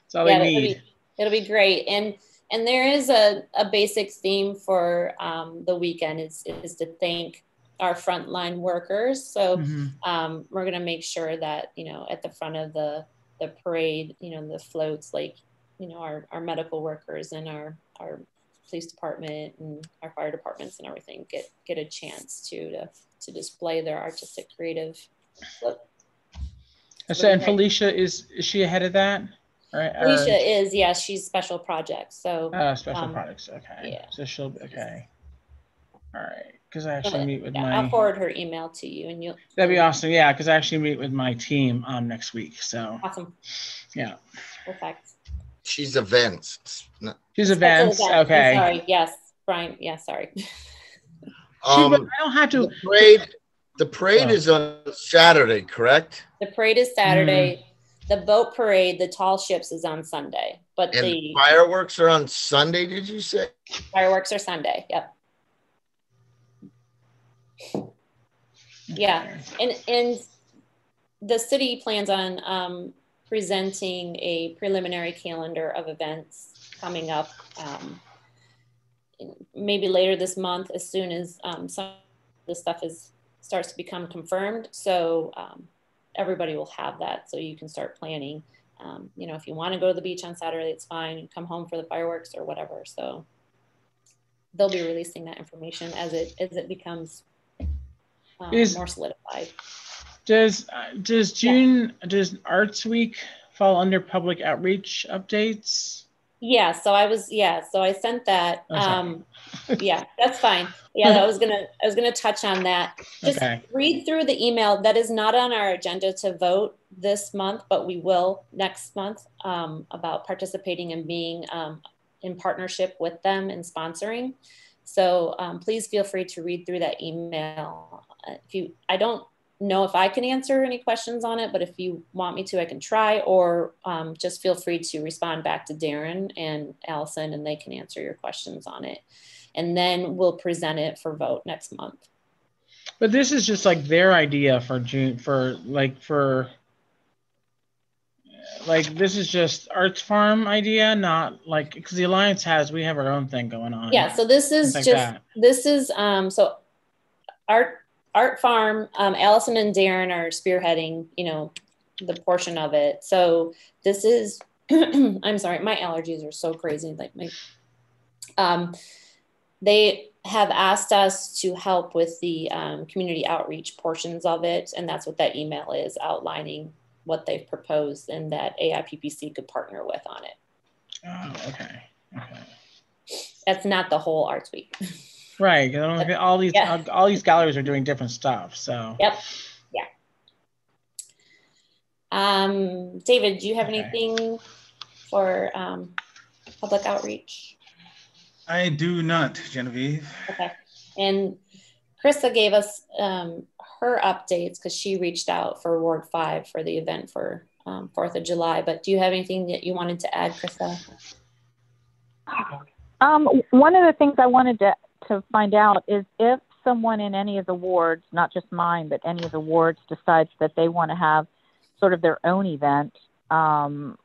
That's all yeah, they it'll need. be, it'll be great. And and there is a, a basic theme for um, the weekend is is to thank our frontline workers. So Mhm. um, we're gonna make sure that you know at the front of the the parade, you know, the floats, like you know, our, our medical workers and our our police department and our fire departments and everything get get a chance to to to display their artistic creative float. So, and Felicia is is she ahead of that? Right. or- Alicia is, yeah, she's special projects. So Uh, special um, products. Okay. yeah. So she'll be okay. All right. Because I actually but, meet with yeah, my. I'll forward her email to you and you'll That'd be awesome. Yeah, because I actually meet with my team um next week. So awesome. yeah, Perfect. She's events. No. she's Special events. events. I'm Okay. Sorry. Yes, Brian. Yeah, sorry. *laughs* Um, I don't have to. the parade. The parade Oh. is on Saturday, correct? The parade is Saturday. The boat parade, the tall ships is on Sunday, but And the fireworks are on Sunday. Did you say? fireworks are Sunday. Yep. Yeah, and and the city plans on um, presenting a preliminary calendar of events coming up. Um, maybe later this month, as soon as um, some of the stuff is starts to become confirmed. So um, everybody will have that, so you can start planning. Um, you know, if you want to go to the beach on Saturday, it's fine. Come home for the fireworks or whatever. So they'll be releasing that information as it as it becomes um, Is- more solidified. Does uh, does June does Arts Week fall under public outreach updates? Yeah, so I was yeah, so I sent that. Sorry. Um yeah, that's fine. Yeah, I was gonna I was gonna touch on that. Just Okay. read through the email. That is not on our agenda to vote this month, but we will next month um, about participating and being um, in partnership with them and sponsoring. So um, please feel free to read through that email. Uh, If you, I don't know if I can answer any questions on it, but if you want me to, I can try, or um, just feel free to respond back to Darren and Allison, and they can answer your questions on it. And then we'll present it for vote next month. But this is just like their idea for June for like for like this is just Arts Farm idea, not like because the Alliance has we have our own thing going on. Yeah, so this is like just this is um so art art farm um Allison and Darren are spearheading, you know, the portion of it. So this is *clears throat* I'm sorry, my allergies are so crazy like my um they have asked us to help with the um, community outreach portions of it and that's what that email is outlining what they've proposed and that AIPPC could partner with on it. Oh, okay. Okay. That's not the whole arts week. *laughs* Right. 'cause I don't think all these Yeah. all these galleries are doing different stuff. So Yep. Yeah. Um, David, do you have Okay. anything for um, public outreach? I do not, Genevieve. Okay. And Krista gave us um, her updates because she reached out for Ward 5 for the event for um, 4th of July. But do you have anything that you wanted to add, Krista? Um, one of the things I wanted to, to find out is if someone in any of the wards, not just mine, but any of the wards decides that they want to have sort of their own event um,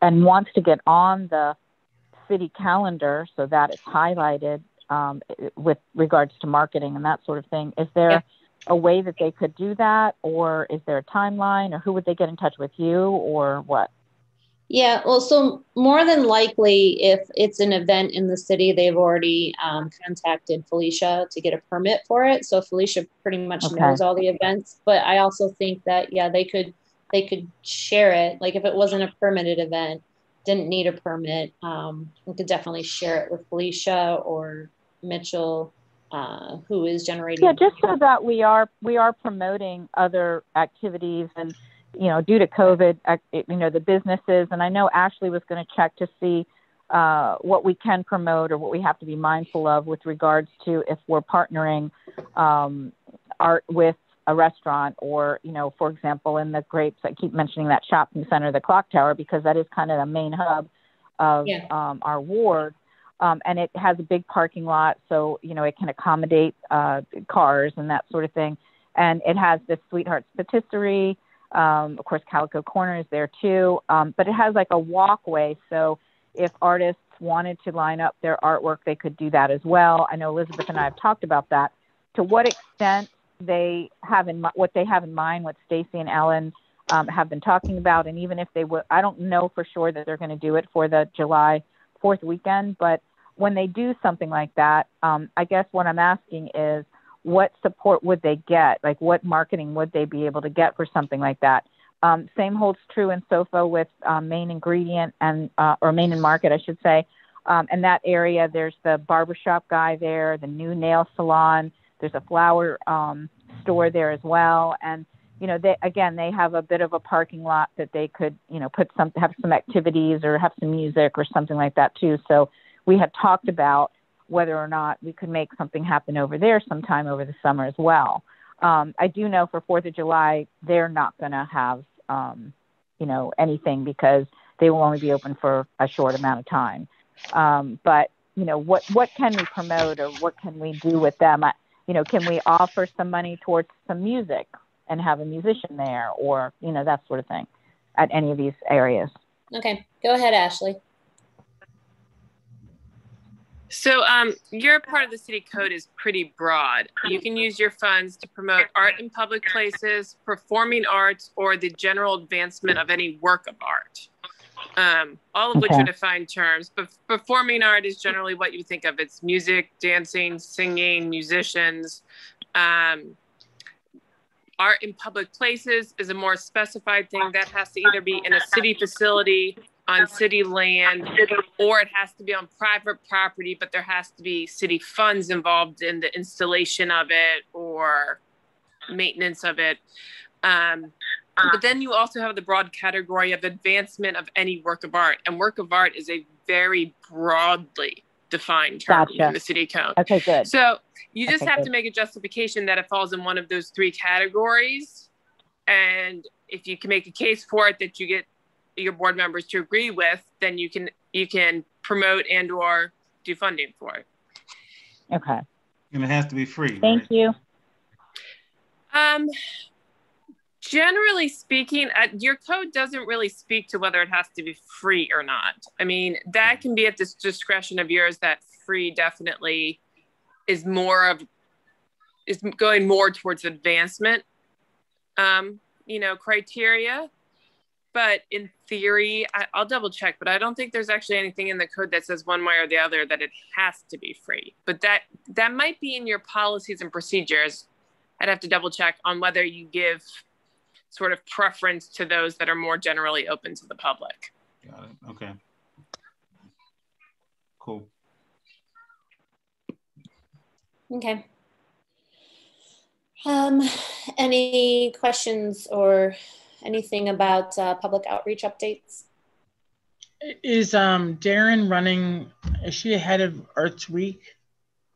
and wants to get on the city calendar so that it's highlighted um, with regards to marketing and that sort of thing, is there Yeah. a way that they could do that or is there a timeline or who would they get in touch with you or what? Yeah, well, so more than likely, if it's an event in the city, they've already um, contacted Felicia to get a permit for it. So Felicia pretty much Okay. knows all the events. But I also think that yeah, they could they could share it. Like if it wasn't a permitted event, didn't need a permit, um, we could definitely share it with Felicia or Mitchell, uh, who is generating. Yeah, just so that we are we are promoting other activities and you know, due to COVID, you know, the businesses, and I know Ashley was going to check to see uh, what we can promote or what we have to be mindful of with regards to if we're partnering um, art with a restaurant or, you know, for example, in the grapes, I keep mentioning that shopping center, the clock tower, because that is kind of the main hub of Yeah. um, our ward. Um, and it has a big parking lot, so, you know, it can accommodate uh, cars and that sort of thing. And it has this Sweethearts Patisserie. Um, of course, Calico Corner is there too. Um, but it has like a walkway. So if artists wanted to line up their artwork, they could do that as well. I know Elizabeth and I have talked about that. To what extent they have in what they have in mind, what Stacy and Ellen um, have been talking about, and even if they would, I don't know for sure that they're going to do it for the July 4th weekend, but when they do something like that, um, I guess what I'm asking is what support would they get? Like, what marketing would they be able to get for something like that? Um, same holds true in Sofo with um, Main Ingredient and uh, or Main and Market, I should say. Um, in that area, there's the barbershop guy there, the new nail salon. There's a flower um, store there as well, and you know, they again they have a bit of a parking lot that they could you know put some have some activities or have some music or something like that too. So we had talked about whether or not we could make something happen over there sometime over the summer as well. Um, I do know for Fourth of July they're not going to have um, you know anything because they will only be open for a short amount of time. Um, but you know what what can we promote or what can we do with them? I, you know, can we offer some money towards some music and have a musician there, or you know that sort of thing, at any of these areas? Okay, go ahead, Ashley. So, um, your part of the city code is pretty broad. You can use your funds to promote art in public places, performing arts, or the general advancement of any work of art. Um, all of which Okay. are defined terms. But performing art is generally what you think of. It's music, dancing, singing, musicians. Um, art in public places is a more specified thing that has to either be in a city facility on city land or it has to be on private property but there has to be city funds involved in the installation of it or maintenance of it um, but then you also have the broad category of advancement of any work of art and work of art is a very broadly defined term Gotcha. in the city code Okay, good. so you just Okay, have good. to make a justification that it falls in one of those three categories. And if you can make a case for it that you get your board members to agree with, then you can you can promote and or do funding for it. Okay, And it has to be free. thank right? you. Um generally speaking, uh, your code doesn't really speak to whether it has to be free or not. I mean, that can be at this discretion of yours that free definitely is more of is going more towards advancement um, you know, criteria. But in theory, I, I'll double check, but I don't think there's actually anything in the code that says one way or the other that it has to be free. But that that might be in your policies and procedures. I'd have to double check on whether you give sort of preference to those that are more generally open to the public. Got it. Okay. Cool. Okay. Um, any questions or anything about uh, public outreach updates? Is um Darren running? Is she ahead of Arts Week?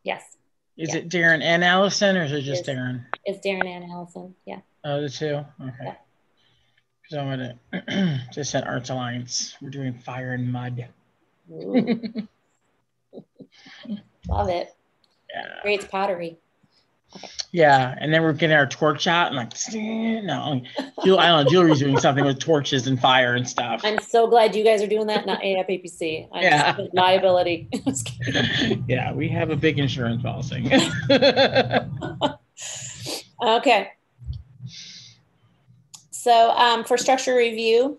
Yes, Is Yeah. it Darren and Allison, or is it just. Darren? it's Darren and Allison. Yeah. Oh, the two. Okay. Yeah. Because I want to just said Arts Alliance. We're doing Fire and Mud. *laughs* Love it. *laughs* Yeah. Great pottery. Yeah, and then we're getting our torch out and like *laughs* no, Jewel, I don't know. Jewelry's doing something with torches and fire and stuff. I'm so glad you guys are doing that, not AFAPC. *laughs* I'm Yeah. liability. *laughs* Yeah, we have a big insurance policy. Okay. So um, for structure review,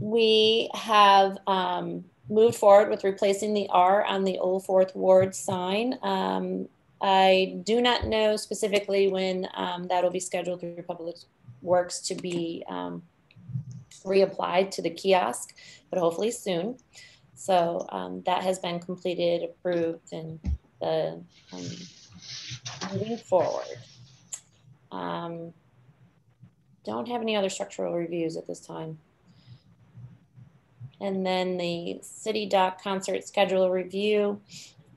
we have um, moved forward with replacing the R on the Old Fourth Ward sign. Um, I do not know specifically when um, that will be scheduled through Public Works to be um, reapplied to the kiosk, but hopefully soon. So um, that has been completed, approved, and the um, moving forward. Um, don't have any other structural reviews at this time. And then the city dock concert schedule review.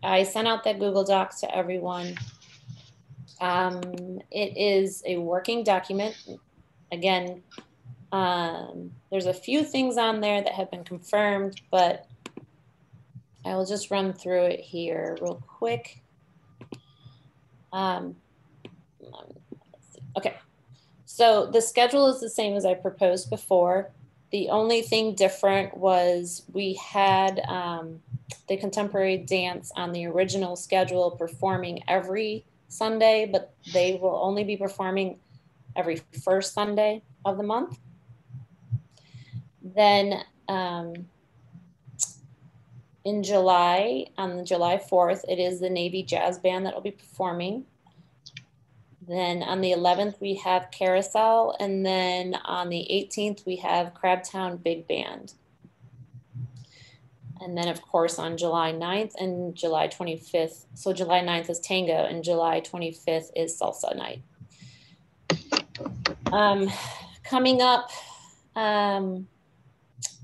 I sent out that Google Doc to everyone. Um, it is a working document. Again, um, there's a few things on there that have been confirmed, but I will just run through it here real quick. Um, okay, so the schedule is the same as I proposed before. The only thing different was we had um, the contemporary dance on the original schedule performing every Sunday, but they will only be performing every first Sunday of the month. Then um, in July, on the July 4th, it is the Navy Jazz Band that will be performing. Then on the 11th, we have Carousel. And then on the 18th, we have Crabtown Big Band. And then, of course, on July 9th and July 25th. So July 9th is tango, and July 25th is salsa night. Um, coming up um,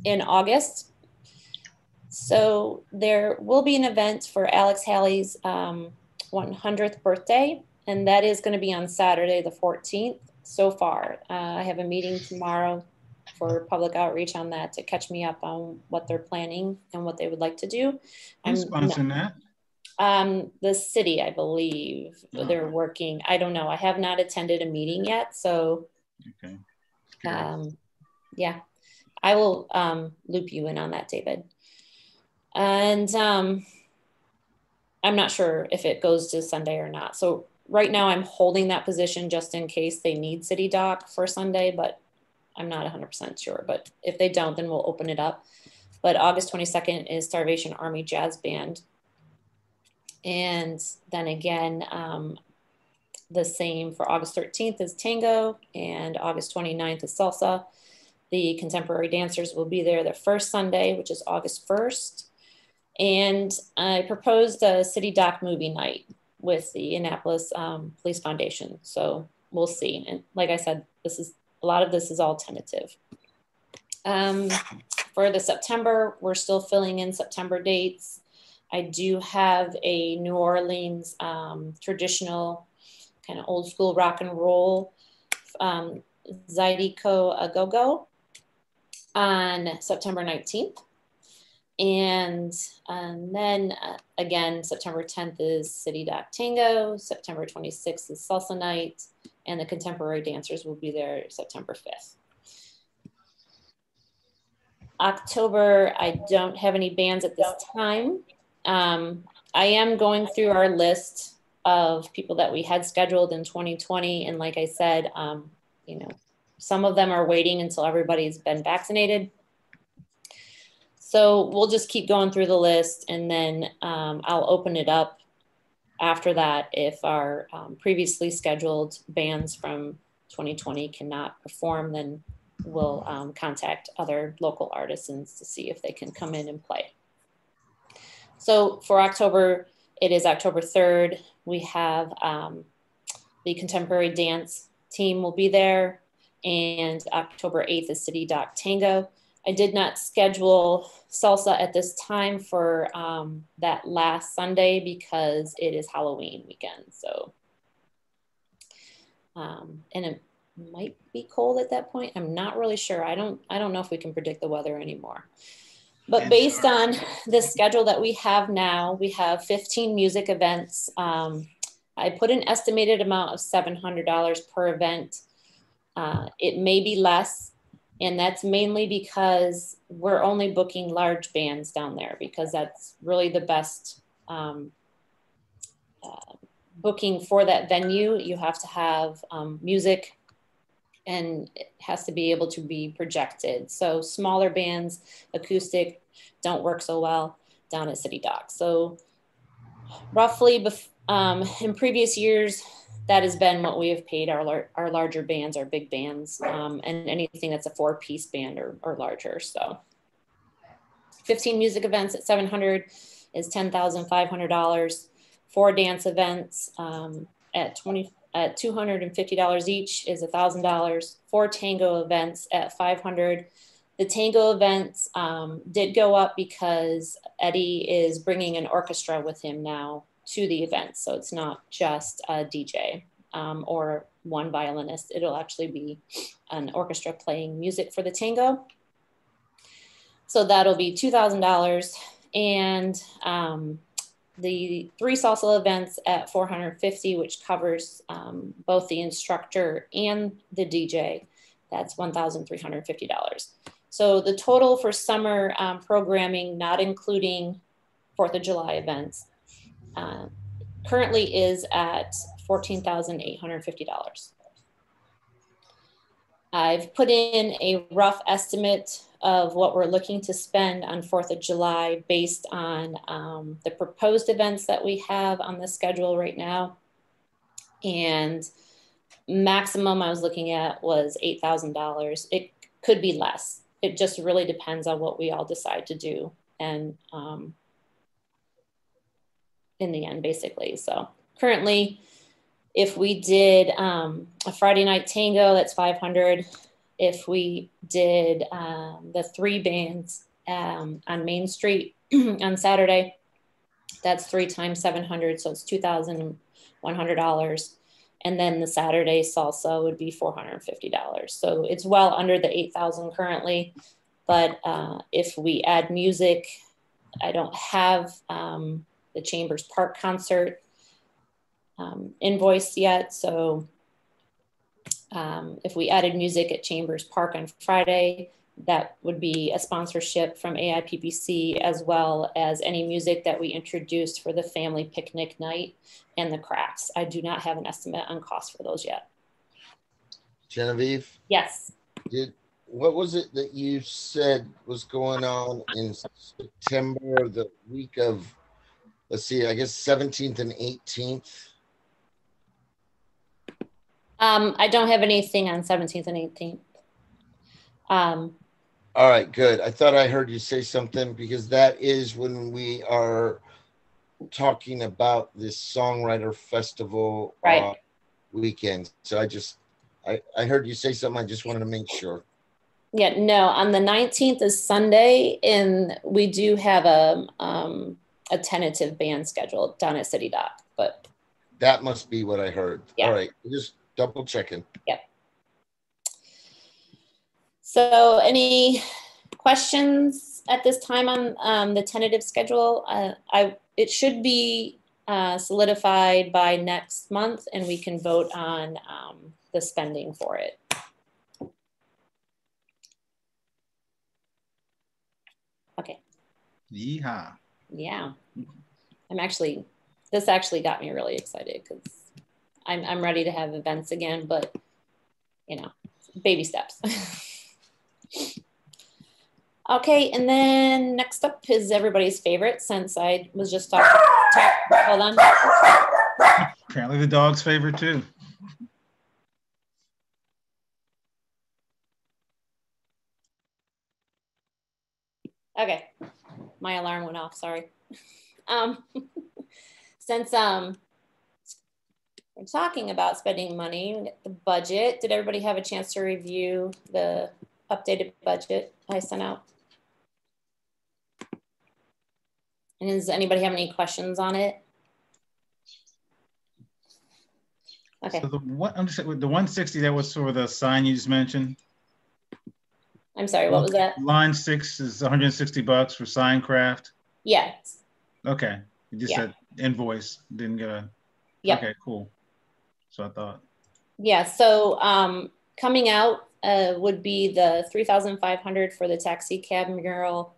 in August, so there will be an event for Alex Haley's um, 100th birthday, and that is going to be on Saturday, the 14th. So far, uh, I have a meeting tomorrow for public outreach on that to catch me up on what they're planning and what they would like to do. Who's sponsoring that? Um, the city, I believe, oh. they're working. I don't know. I have not attended a meeting yet, so okay. Um, yeah, I will um, loop you in on that, David. And um, I'm not sure if it goes to Sunday or not. So right now I'm holding that position just in case they need City Dock for Sunday, but I'm not 100% sure. But if they don't, then we'll open it up. But August 22nd is Starvation Army Jazz Band. And then again, um, the same for August 13th is Tango and August 29th is Salsa. The contemporary dancers will be there the first Sunday, which is August 1st. And I proposed a city dock movie night with the Annapolis um, Police Foundation. So we'll see. And like I said, this is a lot of this is all tentative. Um, for the September, we're still filling in September dates. I do have a New Orleans um, traditional kind of old school rock and roll um, Zydeco a go go on September 19th. And, um, then uh, again, September 10th is City Dock Tango, September 26th is Salsa Night, and the contemporary dancers will be there September 5th. October, I don't have any bands at this time. Um, I am going through our list of people that we had scheduled in 2020. And like I said, um, you know, some of them are waiting until everybody's been vaccinated. So we'll just keep going through the list and then um, I'll open it up after that if our um, previously scheduled bands from 2020 cannot perform, then we'll um, contact other local artisans to see if they can come in and play. So for October, it is October 3rd. We have um, the contemporary dance team will be there and October 8th is City Dock Tango. I did not schedule salsa at this time for um, that last Sunday because it is Halloween weekend. So, um, and it might be cold at that point. I'm not really sure. I don't. I don't know if we can predict the weather anymore. But based on the schedule that we have now, we have 15 music events. Um, I put an estimated amount of $700 per event. Uh, it may be less and that's mainly because we're only booking large bands down there because that's really the best um, uh, booking for that venue. You have to have um, music and it has to be able to be projected. So smaller bands, acoustic, don't work so well down at City Dock. So roughly um, in previous years, that has been what we have paid our our larger bands, our big bands, um, and anything that's a four piece band or, or larger. So, 15 music events at 700 is $10,500. Four dance events um, at 20 at $250 each is $1,000. Four tango events at 500 The tango events um, did go up because Eddie is bringing an orchestra with him now to the event. So it's not just a DJ um, or one violinist. It'll actually be an orchestra playing music for the tango. So that'll be $2,000. And um, the three salsa events at 450, which covers um, both the instructor and the DJ, that's $1,350. So the total for summer um, programming, not including Fourth of July events, uh, currently is at $14,850. I've put in a rough estimate of what we're looking to spend on 4th of July based on um, the proposed events that we have on the schedule right now. And maximum I was looking at was $8,000. It could be less. It just really depends on what we all decide to do. And um, in the end, basically. So currently, if we did um, a Friday night tango, that's 500. If we did um, the three bands um, on Main Street *clears throat* on Saturday, that's three times 700, so it's $2,100. And then the Saturday salsa would be $450. So it's well under the 8,000 currently. But uh, if we add music, I don't have um, the Chambers Park concert um, invoice yet. So um, if we added music at Chambers Park on Friday, that would be a sponsorship from AIPPC as well as any music that we introduced for the family picnic night and the crafts. I do not have an estimate on cost for those yet. Genevieve? Yes. Did what was it that you said was going on in September, the week of let's see, I guess 17th and 18th? Um, I don't have anything on 17th and 18th. Um, All right, good. I thought I heard you say something because that is when we are talking about this songwriter festival right. uh, weekend. So I just, I, I heard you say something. I just wanted to make sure. Yeah, no, on the 19th is Sunday, and we do have a, um, a tentative band scheduled down at City Dock, but that must be what I heard. Yeah. All right, just double checking. Yep. So any questions at this time on um, the tentative schedule? Uh, I It should be uh, solidified by next month and we can vote on um, the spending for it. Okay. Yeehaw. Yeah. I'm actually, this actually got me really excited because I'm, I'm ready to have events again, but you know, baby steps. *laughs* okay, and then next up is everybody's favorite since I was just talking. Talk, hold on. Apparently, the dog's favorite too. Okay, my alarm went off. Sorry. Um, *laughs* since um, we're talking about spending money, the budget. Did everybody have a chance to review the updated budget I sent out? And does anybody have any questions on it? Okay. So the one, I'm just the 160 that was for the sign you just mentioned. I'm sorry, what was that? Line six is 160 bucks for sign craft. Yes. Okay. You just Yeah. said invoice, didn't get a. Yep. Okay, cool. So I thought. Yeah, so um, coming out uh, would be the 3,500 for the taxi cab mural,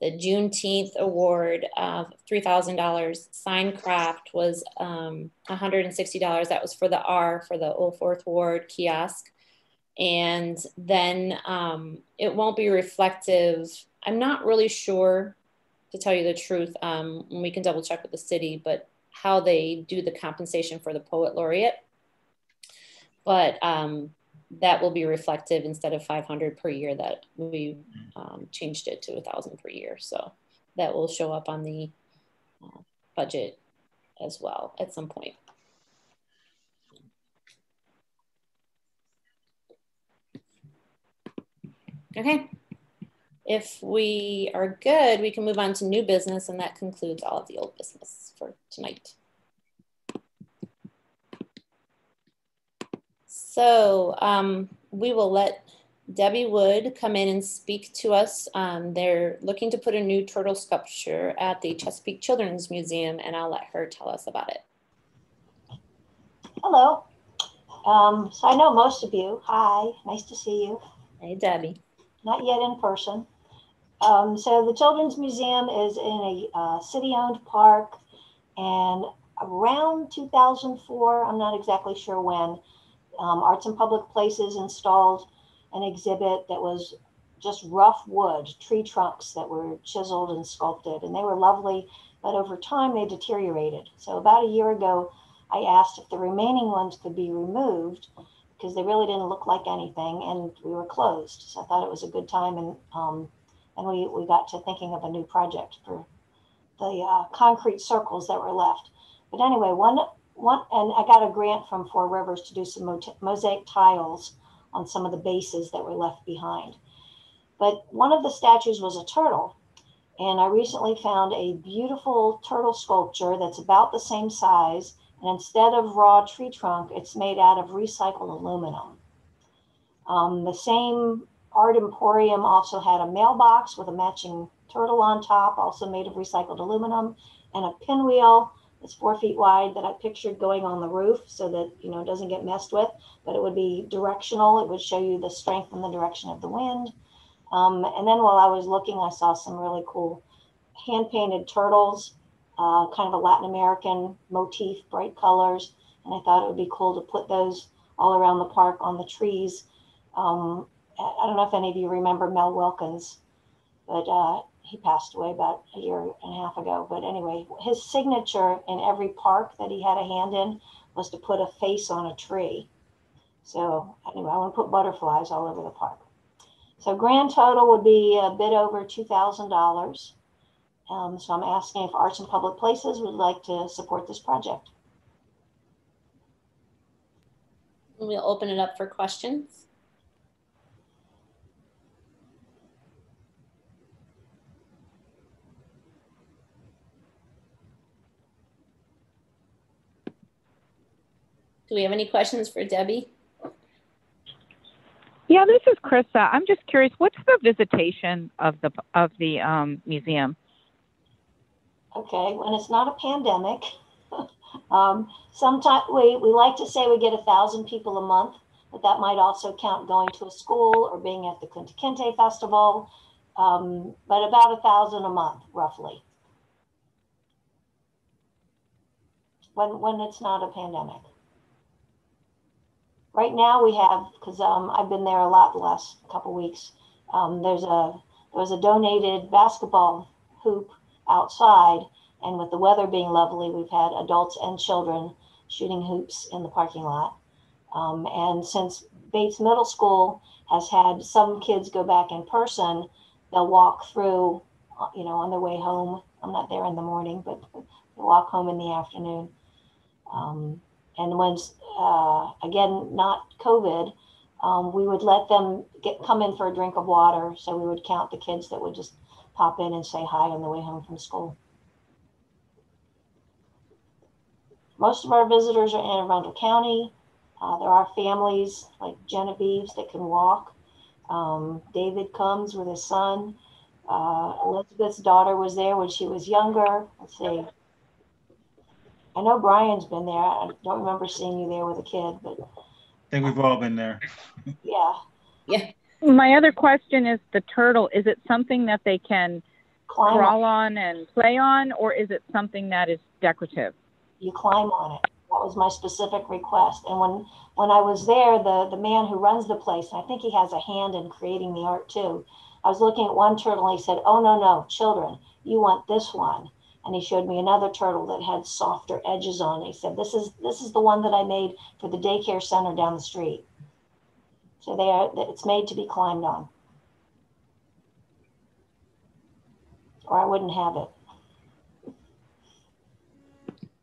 the Juneteenth award of $3,000. Sign craft was um, $160. That was for the R for the Old Fourth Ward kiosk. And then um, it won't be reflective. I'm not really sure, to tell you the truth, um, we can double check with the city, but how they do the compensation for the poet laureate. But um, that will be reflective instead of 500 per year that we um, changed it to 1,000 per year. So that will show up on the uh, budget as well at some point. Okay. If we are good, we can move on to new business and that concludes all of the old business for tonight. So um, we will let Debbie Wood come in and speak to us. Um, they're looking to put a new turtle sculpture at the Chesapeake Children's Museum and I'll let her tell us about it. Hello. Um, so I know most of you. Hi, nice to see you. Hey, Debbie. Not yet in person. Um, so the Children's Museum is in a uh, city-owned park, and around 2004, I'm not exactly sure when, um, Arts and Public Places installed an exhibit that was just rough wood, tree trunks that were chiseled and sculpted, and they were lovely, but over time they deteriorated. So about a year ago, I asked if the remaining ones could be removed because they really didn't look like anything, and we were closed. So I thought it was a good time, and um, and we we got to thinking of a new project for the uh, concrete circles that were left. But anyway, one one, and I got a grant from Four Rivers to do some mosaic tiles on some of the bases that were left behind. But one of the statues was a turtle. And I recently found a beautiful turtle sculpture that's about the same size and instead of raw tree trunk, it's made out of recycled aluminum. Um, the same art emporium also had a mailbox with a matching turtle on top, also made of recycled aluminum, and a pinwheel that's four feet wide that I pictured going on the roof so that you know it doesn't get messed with, but it would be directional. It would show you the strength and the direction of the wind. Um, and then while I was looking, I saw some really cool hand painted turtles uh, kind of a Latin American motif, bright colors. And I thought it would be cool to put those all around the park on the trees. Um, I don't know if any of you remember Mel Wilkins, but uh, he passed away about a year and a half ago. But anyway, his signature in every park that he had a hand in was to put a face on a tree. So anyway, I want to put butterflies all over the park. So grand total would be a bit over $2,000. Um, so I'm asking if Arts and Public Places would like to support this project. We'll open it up for questions. Do we have any questions for Debbie? Yeah, this is Krista. I'm just curious, what's the visitation of the of the um, museum? okay, when it's not a pandemic. *laughs* um, sometimes we, we like to say we get a thousand people a month, but that might also count going to a school or being at the Kunta Kinte Festival, um, but about a thousand a month, roughly. When, when it's not a pandemic. Right now we have, because um, I've been there a lot the last couple weeks, um, there's a, there was a donated basketball hoop outside. And with the weather being lovely, we've had adults and children shooting hoops in the parking lot. Um, and since Bates Middle School has had some kids go back in person, they'll walk through, uh, you know, on their way home. I'm not there in the morning, but they walk home in the afternoon. Um, and when, uh, again, not COVID, um, we would let them get come in for a drink of water. So we would count the kids that would just pop in and say hi on the way home from school. Most of our visitors are in Arundel County. Uh, there are families like Genevieve's that can walk. Um, David comes with his son. Uh, Elizabeth's daughter was there when she was younger. Let's see. I know Brian's been there. I don't remember seeing you there with a kid, but I think we've all been there. *laughs* yeah. Yeah. My other question is the turtle. Is it something that they can Climb crawl on and play on, or is it something that is decorative? you climb on it. That was my specific request. And when when I was there, the the man who runs the place, I think he has a hand in creating the art too. I was looking at one turtle and he said, "Oh no no, children, you want this one." And he showed me another turtle that had softer edges on it. He said, "This is this is the one that I made for the daycare center down the street." So they are it's made to be climbed on. Or I wouldn't have it.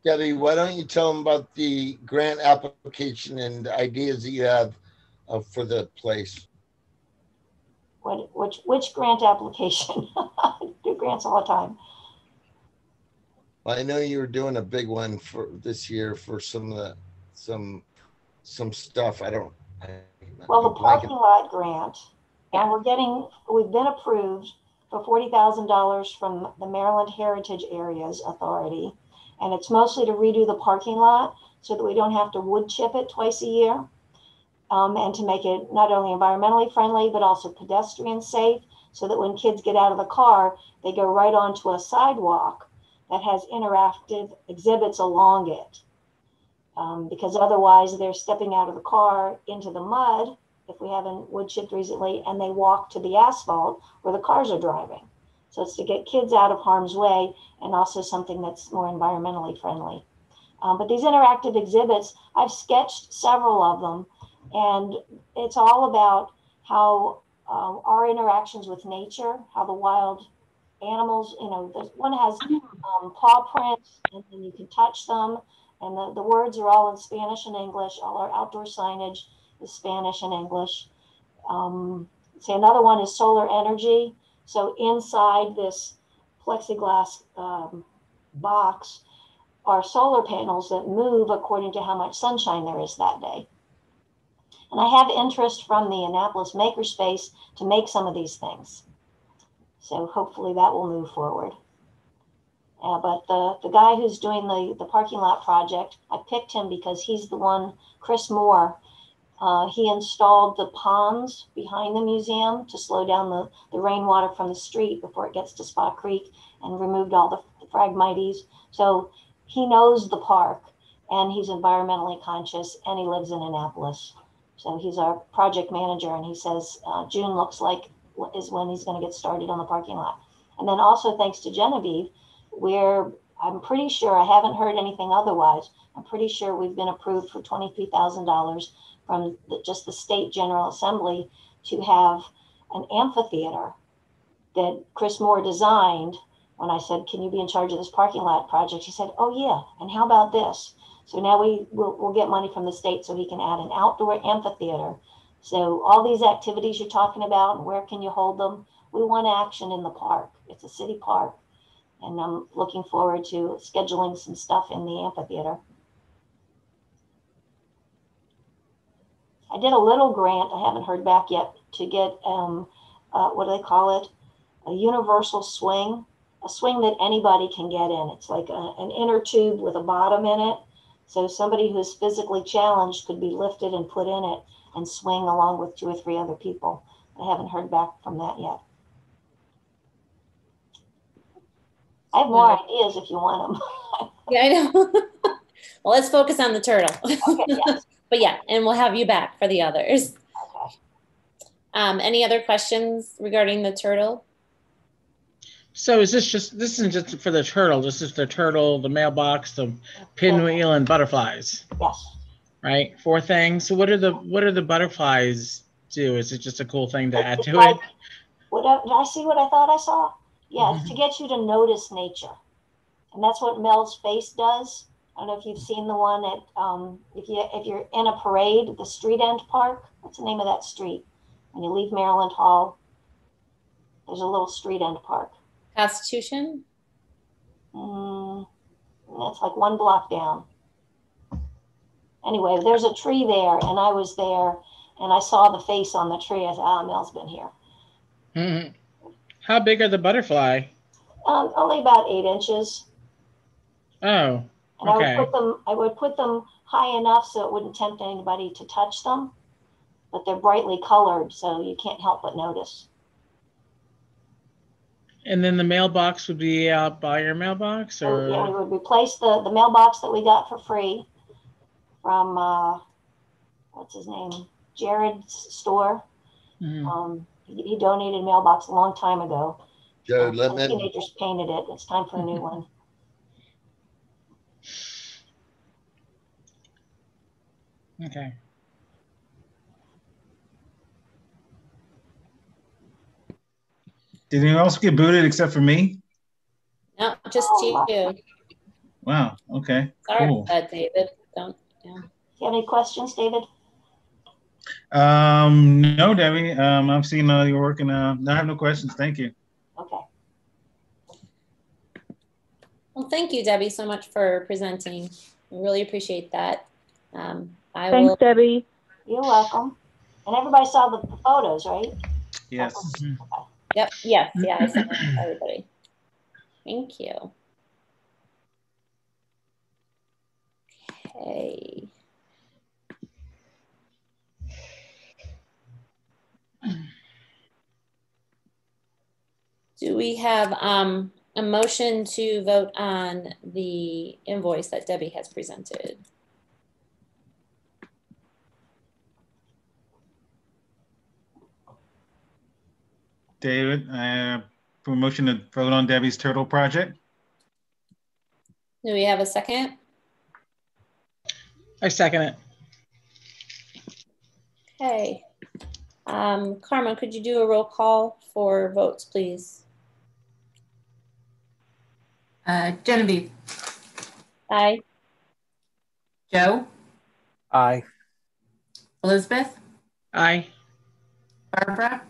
Debbie, why don't you tell them about the grant application and ideas that you have uh, for the place? what, which, which grant application? *laughs* do grants all the time. Well, I know you were doing a big one for this year for some of the, some, some stuff. I don't. I, Well, the I'm blanking. parking lot grant, and we're getting, we've been approved for forty thousand dollars from the Maryland Heritage Areas Authority. And it's mostly to redo the parking lot so that we don't have to wood chip it twice a year. Um, and to make it not only environmentally friendly, but also pedestrian safe, so that when kids get out of the car, they go right onto a sidewalk that has interactive exhibits along it. Um, because otherwise they're stepping out of the car into the mud if we haven't wood chipped recently and they walk to the asphalt where the cars are driving. So it's to get kids out of harm's way and also something that's more environmentally friendly. Um, but these interactive exhibits, I've sketched several of them, and it's all about how uh, our interactions with nature, how the wild animals, you know, there's, one has um, paw prints, and then you can touch them, and the, the words are all in Spanish and English. All our outdoor signage is Spanish and English. Um, say another one is solar energy. So inside this plexiglass um, box are solar panels that move according to how much sunshine there is that day. And I have interest from the Annapolis Makerspace to make some of these things. So hopefully that will move forward. Uh, but the, the guy who's doing the, the parking lot project, I picked him because he's the one, Chris Moore, uh, he installed the ponds behind the museum to slow down the, the rainwater from the street before it gets to Spa Creek and removed all the, the phragmites. So he knows the park and he's environmentally conscious and he lives in Annapolis. So he's our project manager and he says uh, June looks like is when he's going to get started on the parking lot. And then also thanks to Genevieve, we're I'm pretty sure I haven't heard anything otherwise. I'm pretty sure we've been approved for twenty-three thousand dollars from the, just the state general assembly to have an amphitheater that Chris Moore designed. When I said, "Can you be in charge of this parking lot project?" He said, "Oh yeah, and how about this?" So now we will we'll get money from the state so he can add an outdoor amphitheater. So all these activities you're talking about, where can you hold them? We want action in the park. It's a city park, and I'm looking forward to scheduling some stuff in the amphitheater. I did a little grant, I haven't heard back yet, to get, um, uh, what do they call it? A universal swing, a swing that anybody can get in. It's like a, an inner tube with a bottom in it. So somebody who's physically challenged could be lifted and put in it and swing along with two or three other people. I haven't heard back from that yet. I have more ideas if you want them. *laughs* Yeah, I know. *laughs* well, let's focus on the turtle. Okay, yes. *laughs* but yeah, and we'll have you back for the others. Um, any other questions regarding the turtle? So is this just this isn't just for the turtle? This is the turtle, the mailbox, the pinwheel, and butterflies, Yes. Right? Four things. So what are the what are the butterflies do? Is it just a cool thing to add to like- it? What I- did I see what I thought I saw? Yeah, it's to get you to notice nature. And that's what Mel's face does. I don't know if you've seen the one at um, if you if you're in a parade at the street end park. What's the name of that street? When you leave Maryland Hall, there's a little street end park. Constitution? Mm, that's like one block down. Anyway, there's a tree there, and I was there, and I saw the face on the tree. I said, "Ah, Mel's been here." Mhm. How big are the butterfly? Um, only about eight inches. Oh, And I okay. would put them, I would put them high enough so it wouldn't tempt anybody to touch them. But they're brightly colored, so you can't help but notice. And then the mailbox would be out by your mailbox, or Oh, yeah, we would replace the, the mailbox that we got for free from, uh, what's his name? Jared's store. Mhm. Um, he, he donated a mailbox a long time ago. Joe Um, some Littman. Teenagers painted it. It's time for a new one. *laughs* okay. Did anyone else get booted except for me? No, just Oh, you. Wow. Okay. Sorry, Cool. uh, David. Don't. Yeah. Do you have any questions, David? Um, no, Debbie. Um, I've seen uh, your work and uh, I have no questions. Thank you. Okay. Well, thank you, Debbie, so much for presenting. I really appreciate that. Um, I Thanks, will. Debbie. You're welcome. And everybody saw the the photos, right? Yes. Yep. Yes. Yeah. I sent it to everybody. Thank you. Okay. Do we have um, a motion to vote on the invoice that Debbie has presented? David, uh, motion to vote on Debbie's turtle project. Do we have a second? I second it. Okay. Um, Carmen, could you do a roll call for votes, please? Uh, Genevieve, Aye. Joe, Aye. Elizabeth, Aye. Barbara,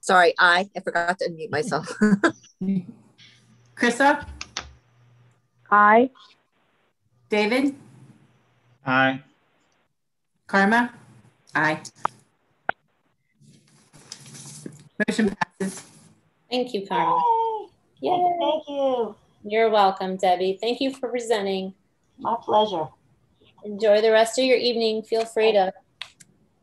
Sorry, I, I forgot to unmute myself. *laughs* Krista, Aye. David, Aye. Karma, aye. Motion passes. Thank you, Carmen. Yay. Thank you, Thank you. You're welcome, Debbie. Thank you for presenting. My pleasure. Enjoy the rest of your evening. Feel free to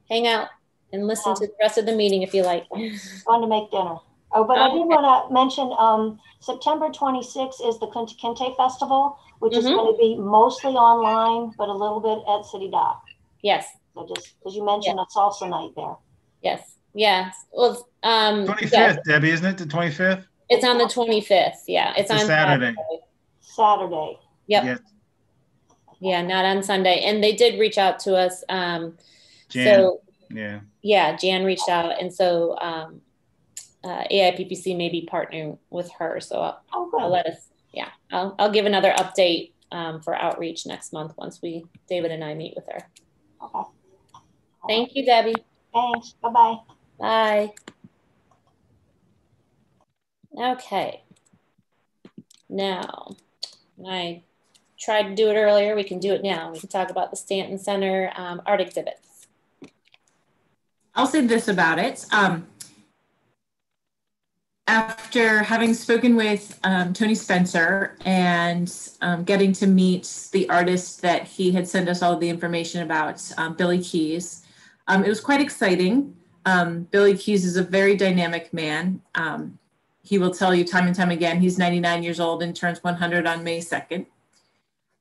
hang out and listen to the rest of the meeting if you like. *laughs* Going to make dinner. Oh, but I did want to mention, um, September 26th is the Kunta Kinte Festival, which is Mhm. going to be mostly online, but a little bit at City Dock. Yes, So just, because you mentioned a salsa night there. yes, yes. Well, um, 25th, yes, Debbie, isn't it? The 25th? it's on the 25th. Yeah, it's It's a on Saturday. Saturday. Yep. Yes. Yeah, not on Sunday. And they did reach out to us. Um, Jan. so Yeah. yeah, Jan reached out, and so um, uh, AIPPC may be partnering with her. So I'll, Oh, good. I'll let us. Yeah, I'll I'll give another update um, for outreach next month once we David and I meet with her. Okay. Thank you, Debbie. Thanks. Bye-bye. Bye. Okay. Now, I tried to do it earlier. We can do it now. We can talk about the Stanton Center um, art exhibits. I'll say this about it. Um, after having spoken with um, Tony Spencer and um, getting to meet the artist that he had sent us all the information about, um, Billy Keys, um, it was quite exciting. Um, Billy Keys is a very dynamic man. Um, he will tell you time and time again he's 99 years old and turns 100 on May 2nd.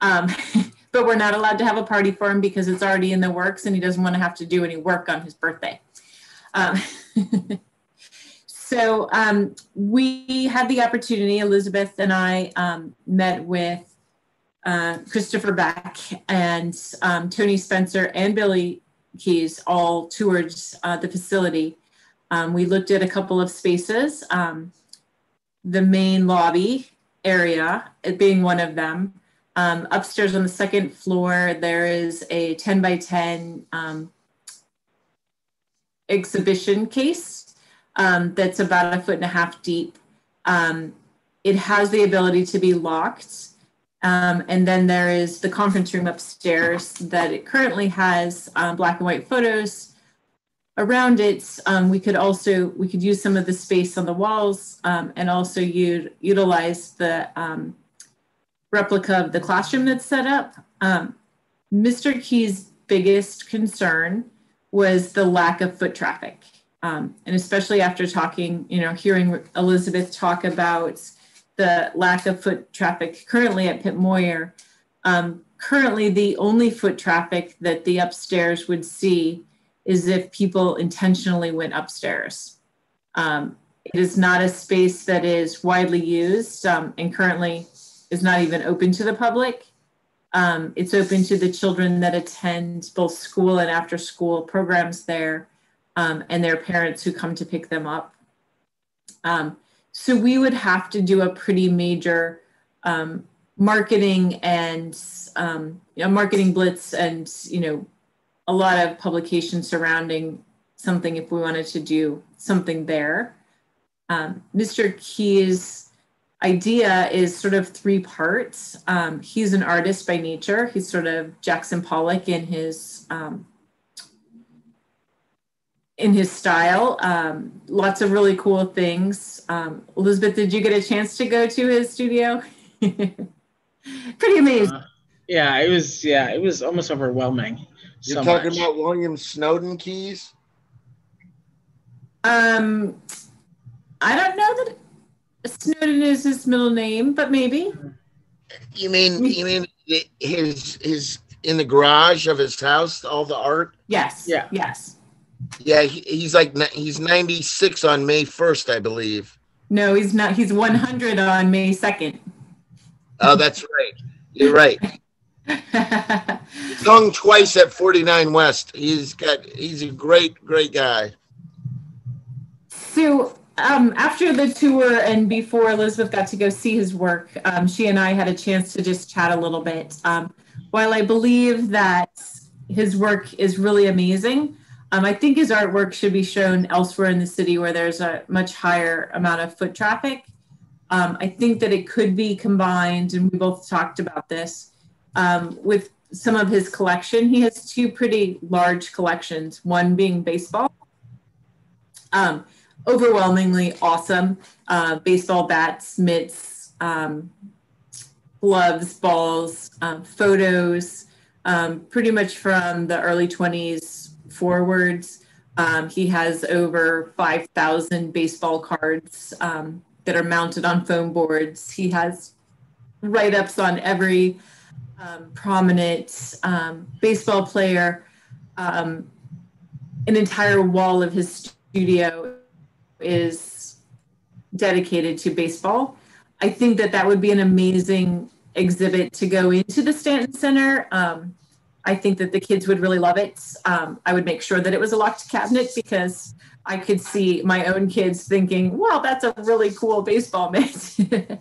Um, *laughs* but we're not allowed to have a party for him because it's already in the works and he doesn't want to have to do any work on his birthday. *laughs* So um, we had the opportunity, Elizabeth and I um, met with uh, Christopher Beck and um, Tony Spencer and Billy Keys all toured uh, the facility. Um, we looked at a couple of spaces, um, the main lobby area being one of them. Um, upstairs on the second floor, there is a 10 by 10 um, exhibition case um, that's about a foot and a half deep. Um, it has the ability to be locked. Um, and then there is the conference room upstairs that it currently has um, black and white photos around it. Um, we could also, we could use some of the space on the walls um, and also u- utilize the replica of the classroom that's set up. Mr. Key's biggest concern was the lack of foot traffic. Um, and especially after talking, you know, hearing Elizabeth talk about the lack of foot traffic currently at Pitt Moyer. Um, currently, the only foot traffic that the upstairs would see is if people intentionally went upstairs. Um, it is not a space that is widely used um, and currently is not even open to the public. Um, it's open to the children that attend both school and after school programs there um, and their parents who come to pick them up. Um, so we would have to do a pretty major um, marketing and um, you know, marketing blitz and you know a lot of publication surrounding something if we wanted to do something there. Um, Mr. Key's idea is sort of three parts. Um, he's an artist by nature. He's sort of Jackson Pollock in his um, in his style. Um, lots of really cool things. Um, Elizabeth, did you get a chance to go to his studio? *laughs* Pretty amazing. Uh, yeah, it was. Yeah, it was almost overwhelming. You're so talking much. about William Snowden keys. Um, I don't know that Snowden is his middle name, but maybe. You mean you mean his his in the garage of his house, all the art? Yes. Yeah. Yes. Yeah, he, he's like he's 96 on May 1st, I believe. No, he's not. He's 100 on May 2nd. Oh, that's right. You're right. *laughs* Hung twice at 49 West. He's got he's a great great guy. So um, after the tour and before Elizabeth got to go see his work, um, she and I had a chance to just chat a little bit. Um, while I believe that his work is really amazing, um, I think his artwork should be shown elsewhere in the city where there's a much higher amount of foot traffic. Um, I think that it could be combined, and we both talked about this, um, with some of his collection. He has two pretty large collections, one being baseball. Um, overwhelmingly awesome. Uh, baseball bats, mitts, um, gloves, balls, um, photos, pretty much from the early 20s forwards. Um, he has over 5,000 baseball cards um, that are mounted on foam boards. He has write ups on every um, prominent baseball player. an entire wall of his studio is dedicated to baseball. I think that that would be an amazing exhibit to go into the Stanton Center. Um, I think that the kids would really love it. Um, I would make sure that it was a locked cabinet because I could see my own kids thinking, wow, that's a really cool baseball mitt *laughs*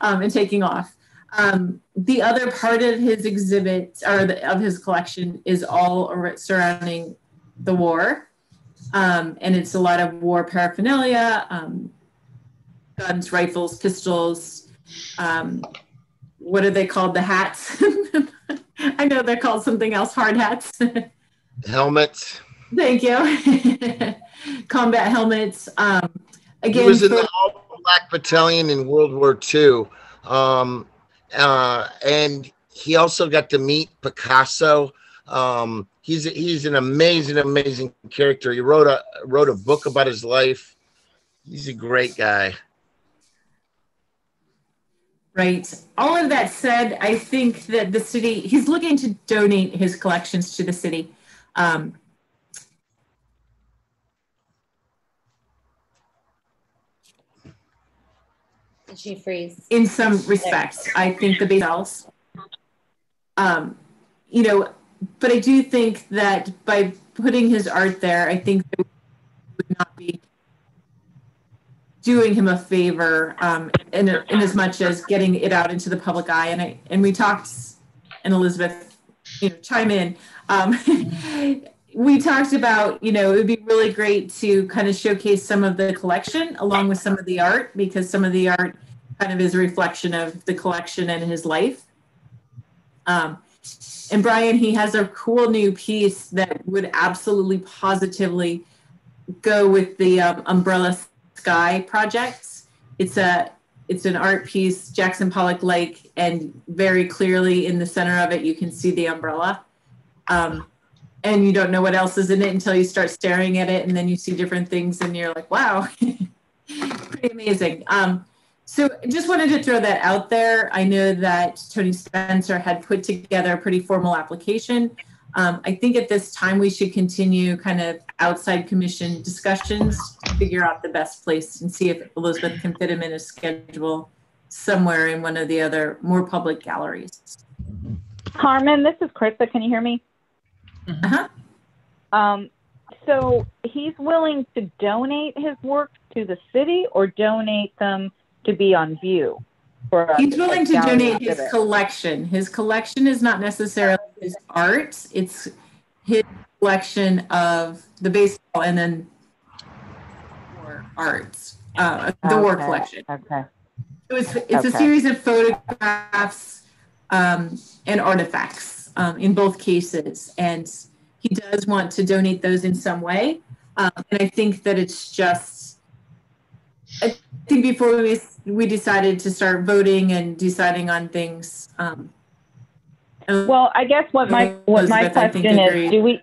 um, and taking off. Um, the other part of his exhibit or the, of his collection is all surrounding the war. Um, and it's a lot of war paraphernalia, um, guns, rifles, pistols. What are they called? The hats. *laughs* I know they're called something else. Hard hats. helmets. Thank you. *laughs* Combat helmets. Um, again, he was in the All Black Battalion in World War II, um, uh, and he also got to meet Picasso. Um, he's he's an amazing, amazing character. He wrote a wrote a book about his life. He's a great guy. Right. All of that said, I think that the city he's looking to donate his collections to the city. Um, Did she freeze? In some respects, I think the base um, you know, but I do think that by putting his art there, I think that would not be doing him a favor um, in, in as much as getting it out into the public eye. And I, and we talked, and Elizabeth, you know, chime in. Um, *laughs* we talked about, you know, it would be really great to kind of showcase some of the collection along with some of the art because some of the art kind of is a reflection of the collection and his life. Um, and Brian, he has a cool new piece that would absolutely positively go with the um, Umbrella Sky projects. It's a it's an art piece, Jackson Pollock Lake, and very clearly in the center of it, you can see the umbrella. Um, and you don't know what else is in it until you start staring at it, and then you see different things, and you're like, "Wow, *laughs* pretty amazing." Um, so just wanted to throw that out there. I know that Tony Spencer had put together a pretty formal application. Um, I think at this time we should continue kind of outside commission discussions to figure out the best place and see if Elizabeth can fit him in a schedule somewhere in one of the other more public galleries. Carmen, this is Krista. Can you hear me? Uh-huh. Um, so he's willing to donate his work to the city or donate them to be on view? For He's willing to donate his collection. His collection is not necessarily his art. It's his collection of the baseball and then arts, uh, the war collection. Okay. So it's, it's a series of photographs um, and artifacts um, in both cases. And he does want to donate those in some way. Um, and I think that it's just, I think before we, we decided to start voting and deciding on things. Um, Well, I guess what my what my Elizabeth, I think, question is, do we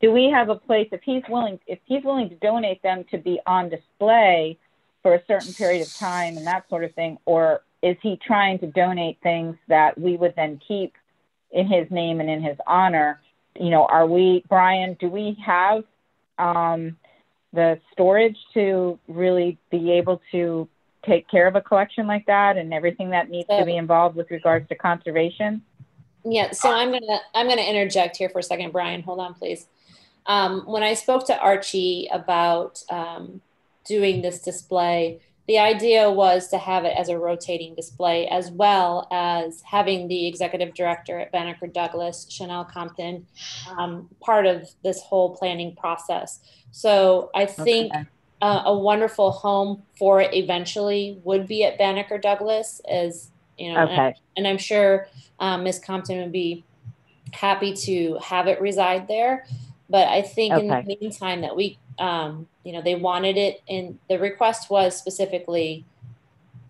do we have a place if he's willing if he's willing to donate them to be on display for a certain period of time and that sort of thing, or is he trying to donate things that we would then keep in his name and in his honor? You know, are we Brian? Do we have um, the storage to really be able to take care of a collection like that and everything that needs to be involved with regards to conservation? Yeah, so I'm gonna I'm gonna interject here for a second, Brian. Hold on, please. Um, when I spoke to Archie about um, doing this display, the idea was to have it as a rotating display, as well as having the executive director at Banneker Douglass, Chanel Compton, um, part of this whole planning process. So I think Okay. uh, a wonderful home for it eventually would be at Banneker Douglass, as you know, and I- Okay. and I'm sure um, Ms. Compton would be happy to have it reside there. But I think in the meantime that we, um, you know, they wanted it, and the request was specifically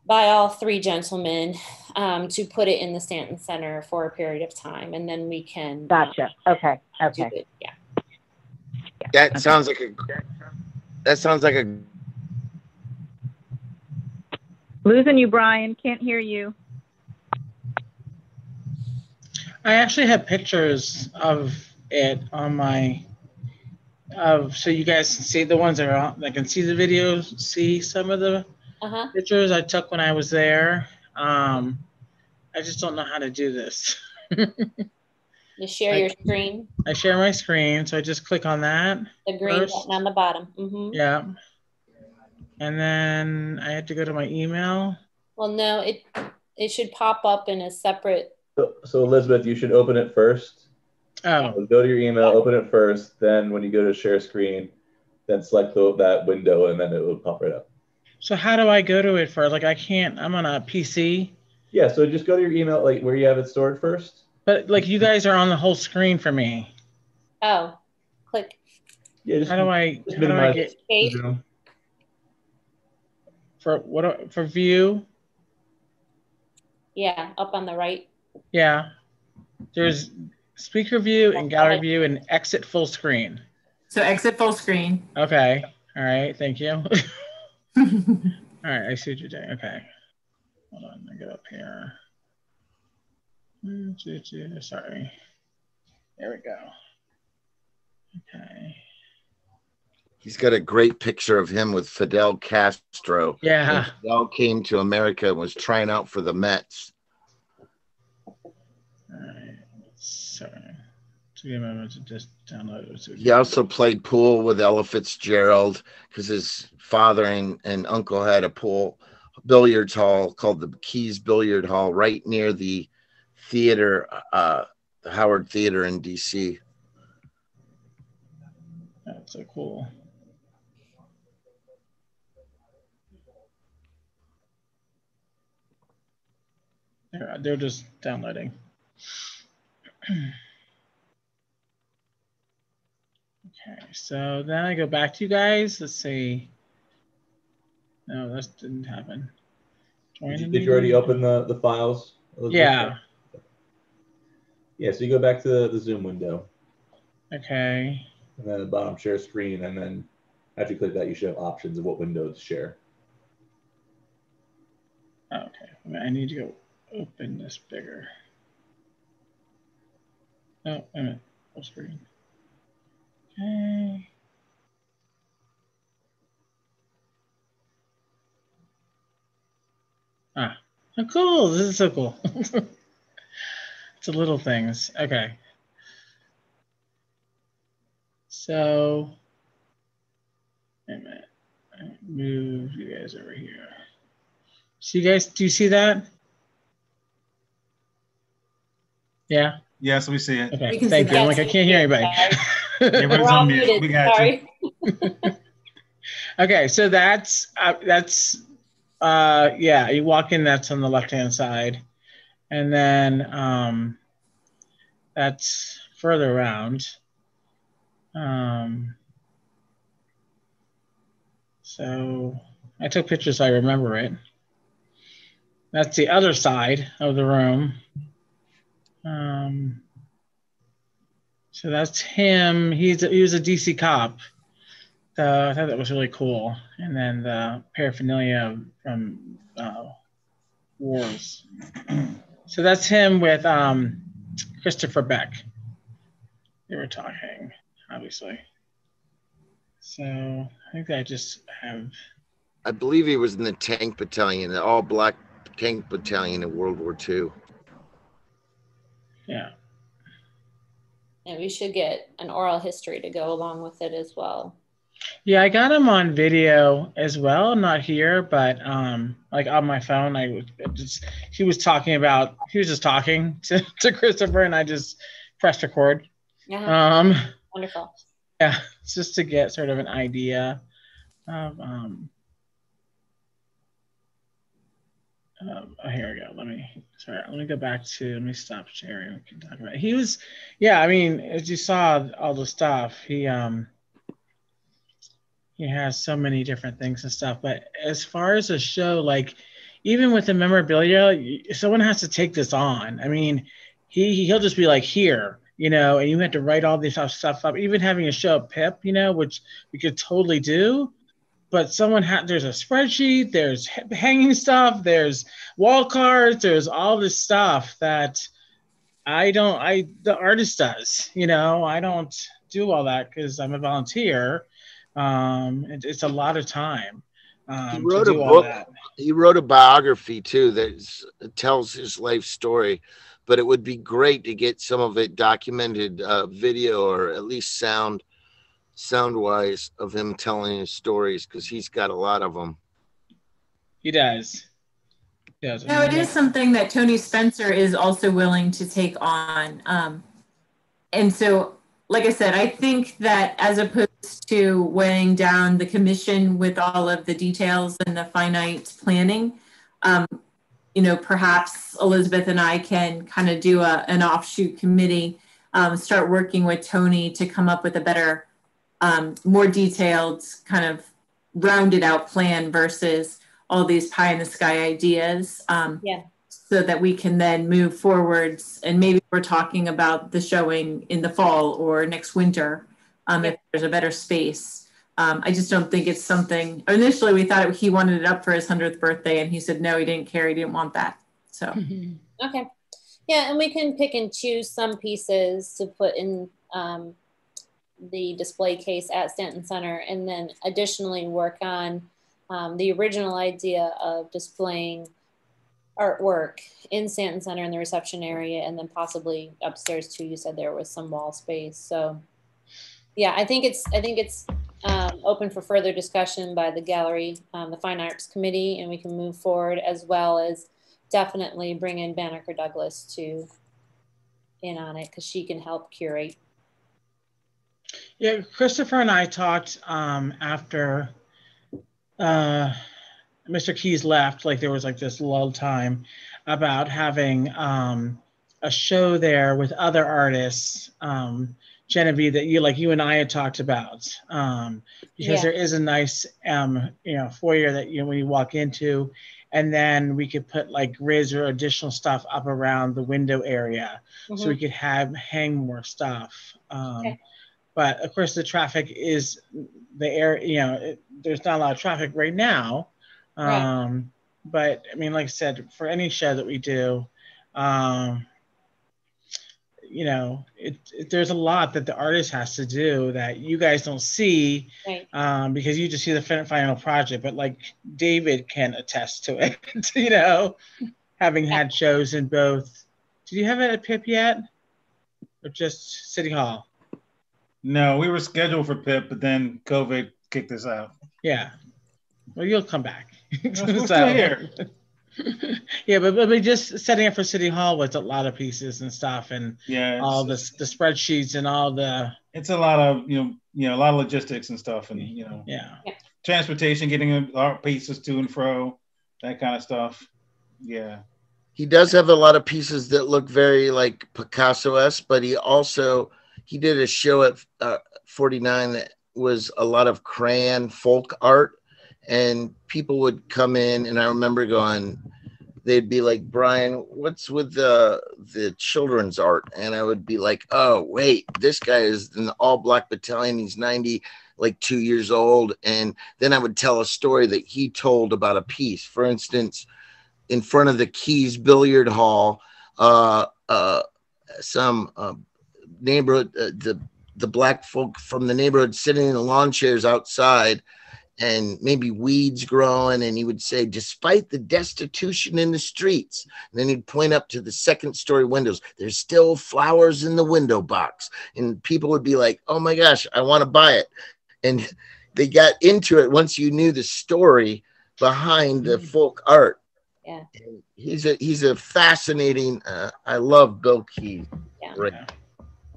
by all three gentlemen um, to put it in the Stanton Center for a period of time, and then we can. um, Gotcha. Okay. do Okay. it. Yeah. That sounds like a. That sounds like a. Losing you, Brian. Can't hear you. I actually have pictures of it on my of so you guys can see the ones that are on, that can see the videos, see some of the Uh-huh. pictures I took when I was there. Um, I just don't know how to do this. *laughs* You share your screen, I share my screen, so I just click on that. the green First. button on the bottom. hmm Yeah. And then I had to go to my email. Well, no, it it should pop up in a separate. So, so Elizabeth, you should open it first. Oh. Go to your email, open it first. Then when you go to share screen, then select the, that window, and then it will pop right up. So how do I go to it first? Like I can't. I'm on a PC, Yeah. So just go to your email, like where you have it stored first. but like you guys are on the whole screen for me. Oh, click. Yeah. Just, How do I? just How do I get Zoom. for what? For view? Yeah, up on the right. Yeah. There's speaker view and gallery view and exit full screen. So exit full screen. Okay. All right. Thank you. *laughs* *laughs* All right. I see what you're doing. Okay. Hold on. Let me go up here. Mm, choo, choo, Sorry. There we go. Okay. He's got a great picture of him with Fidel Castro. Yeah. When Fidel came to America and was trying out for the Mets. All right. Sorry. To give a moment to just download it. so He also played pool with Ella Fitzgerald because his father and, and uncle had a pool billiards hall called the Keys Billiard Hall right near the theater, uh, the Howard Theater in DC. That's so cool. They're, they're just downloading. Okay, so then I go back to you guys. Let's see. No, that didn't happen. Did you, did you already open the, the files? Yeah. Yeah. So you go back to the, the Zoom window, Okay. and then the bottom share screen, and then after you click that, you should have options of what window to share. Okay. I need to go open this bigger. Oh, wait a minute. Full screen. Okay. Ah, oh, cool. This is so cool. *laughs* it's the little things. Okay. So, wait a minute. Move you guys over here. So you guys, do you see that? Yeah. Yes, we see it. Okay. We Thank you. I'm like I can't hear anybody. *laughs* Everybody's on mute. We got sorry. you. *laughs* Okay, so that's uh, that's uh yeah, you walk in that's on the left-hand side. And then um that's further around. Um so I took pictures so I remember it. That's the other side of the room. Um so that's him. He's a, he was a DC cop. So I thought that was really cool. And then the paraphernalia from uh, Wars. *clears throat* So that's him with um, Christopher Beck. They were talking, obviously. So I think I just have. I believe he was in the tank battalion, the all black tank battalion in World War II. Yeah. And we should get an oral history to go along with it as well. Yeah, I got him on video as well. Not here, but um, like on my phone. I just he was talking about he was just talking *laughs* to, to Christopher, and I just pressed record. Yeah. Um, Wonderful. yeah, *laughs* just to get sort of an idea of um. Um, oh, here we go. Let me sorry. Let me go back to. Let me stop sharing. We can talk about. It. He was, yeah. I mean, as you saw all the stuff, he um he has so many different things and stuff. But as far as a show, like even with the memorabilia, someone has to take this on. I mean, he he'll just be like here, you know, and you have to write all this stuff stuff up. Even having a show at Pip, you know, which we could totally do. But someone had there's a spreadsheet, there's hanging stuff, there's wall cards, there's all this stuff that I don't. I the artist does, you know. I don't do all that because I'm a volunteer. Um, it, it's a lot of time. Um, He wrote a book. He wrote a biography too that tells his life story. But it would be great to get some of it documented, uh, video or at least sound, sound wise, of him telling his stories because he's got a lot of them. He does. He does. No, it is something that Tony Spencer is also willing to take on. Um, and so, like I said, I think that as opposed to weighing down the commission with all of the details and the finite planning, um, you know, perhaps Elizabeth and I can kind of do a, an offshoot committee, um, start working with Tony to come up with a better, um, more detailed kind of rounded out plan versus all these pie in the sky ideas. Um, yeah. So that we can then move forwards and maybe we're talking about the showing in the fall or next winter um, if there's a better space. Um, I just don't think it's something. Initially, we thought he wanted it up for his hundredth birthday, and he said no, he didn't care. He didn't want that. So *laughs* Okay. Yeah, and we can pick and choose some pieces to put in um, the display case at Stanton Center, and then additionally work on um, the original idea of displaying artwork in Stanton Center in the reception area, and then possibly upstairs too. You said there was some wall space, so yeah, I think it's I think it's um, open for further discussion by the gallery, um, the Fine Arts Committee, and we can move forward as well as definitely bring in Banneker Douglass to in on it because she can help curate. Yeah, Christopher and I talked um, after uh, Mr. Keys left. Like there was like this lull time about having um, a show there with other artists. Um, Genevieve, that you like you and I had talked about, um, because Yeah. there is a nice, um, you know, foyer that you know when you walk into, and then we could put like grids or additional stuff up around the window area, so we could have hang more stuff. Um, Okay. But of course, the traffic is the air. You know, it, there's not a lot of traffic right now. Right. Um, But I mean, like I said, for any show that we do, um, you know, it, it, there's a lot that the artist has to do that you guys don't see Right. um, because you just see the final project. But like David can attest to it, *laughs* you know, having had shows in both. Did you have it at Pip yet, or just City Hall? No, we were scheduled for Pip, but then COVID kicked us out. Yeah. Well, you'll come back. We're *laughs* still So- here. *laughs* yeah, but, but just setting up for City Hall with a lot of pieces and stuff, and Yeah, all the the spreadsheets and all the It's a lot of you know, you know, a lot of logistics and stuff, and you know, yeah, transportation, getting art pieces to and fro, that kind of stuff. Yeah, He does have a lot of pieces that look very like Picasso-esque, but he also he did a show at uh, 49 that was a lot of crayon folk art, and people would come in, and I remember going, they'd be like, Brian, what's with the the children's art? And I would be like, oh wait, this guy is in the all black battalion. He's 90, like two years old, and then I would tell a story that he told about a piece. For instance in front of the Keys Billiard Hall. Uh, uh, some uh, neighborhood, uh, the the black folk from the neighborhood sitting in the lawn chairs outside, and maybe weeds growing. And he would say, despite the destitution in the streets, and then he'd point up to the second story windows. There's still flowers in the window box, and people would be like, "Oh my gosh, I want to buy it," and they got into it once you knew the story behind the folk art. Yeah. he's a he's a fascinating uh, i love bill key. Right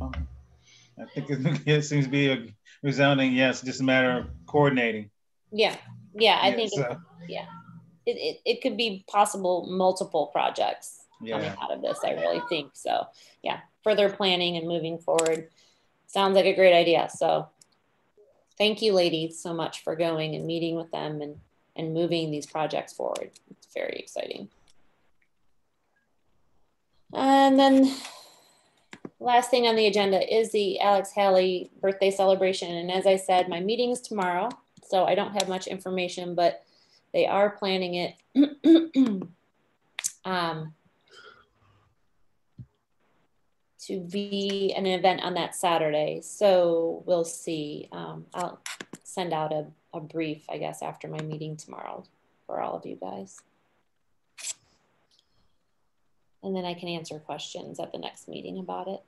I think it, *laughs* it seems to be a resounding yes. Just a matter of coordinating. Yeah. Yeah. I Yeah, think, so- it, yeah, it, it, it could be possible multiple projects coming out of this. I really think so. Yeah. Further planning and moving forward sounds like a great idea. So thank you, ladies, so much for going and meeting with them and, and moving these projects forward. It's very exciting. And then last thing on the agenda is the Alex Haley birthday celebration. And as I said, my meeting's tomorrow, so I don't have much information, but they are planning it *clears throat* um, to be an event on that Saturday. So we'll see. Um, I'll send out a, a brief, I guess, after my meeting tomorrow for all of you guys. And then I can answer questions at the next meeting about it.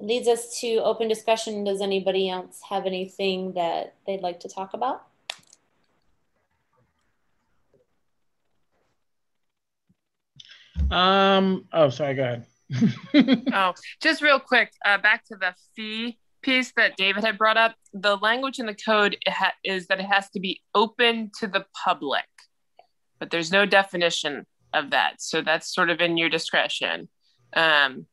It leads us to open discussion. Does anybody else have anything that they'd like to talk about? Um. Oh, sorry. Go ahead. *laughs* oh, just real quick, uh, back to the fee piece that David had brought up. The language in the code it ha- is that it has to be open to the public, but there's no definition of that. So that's sort of in your discretion. Um,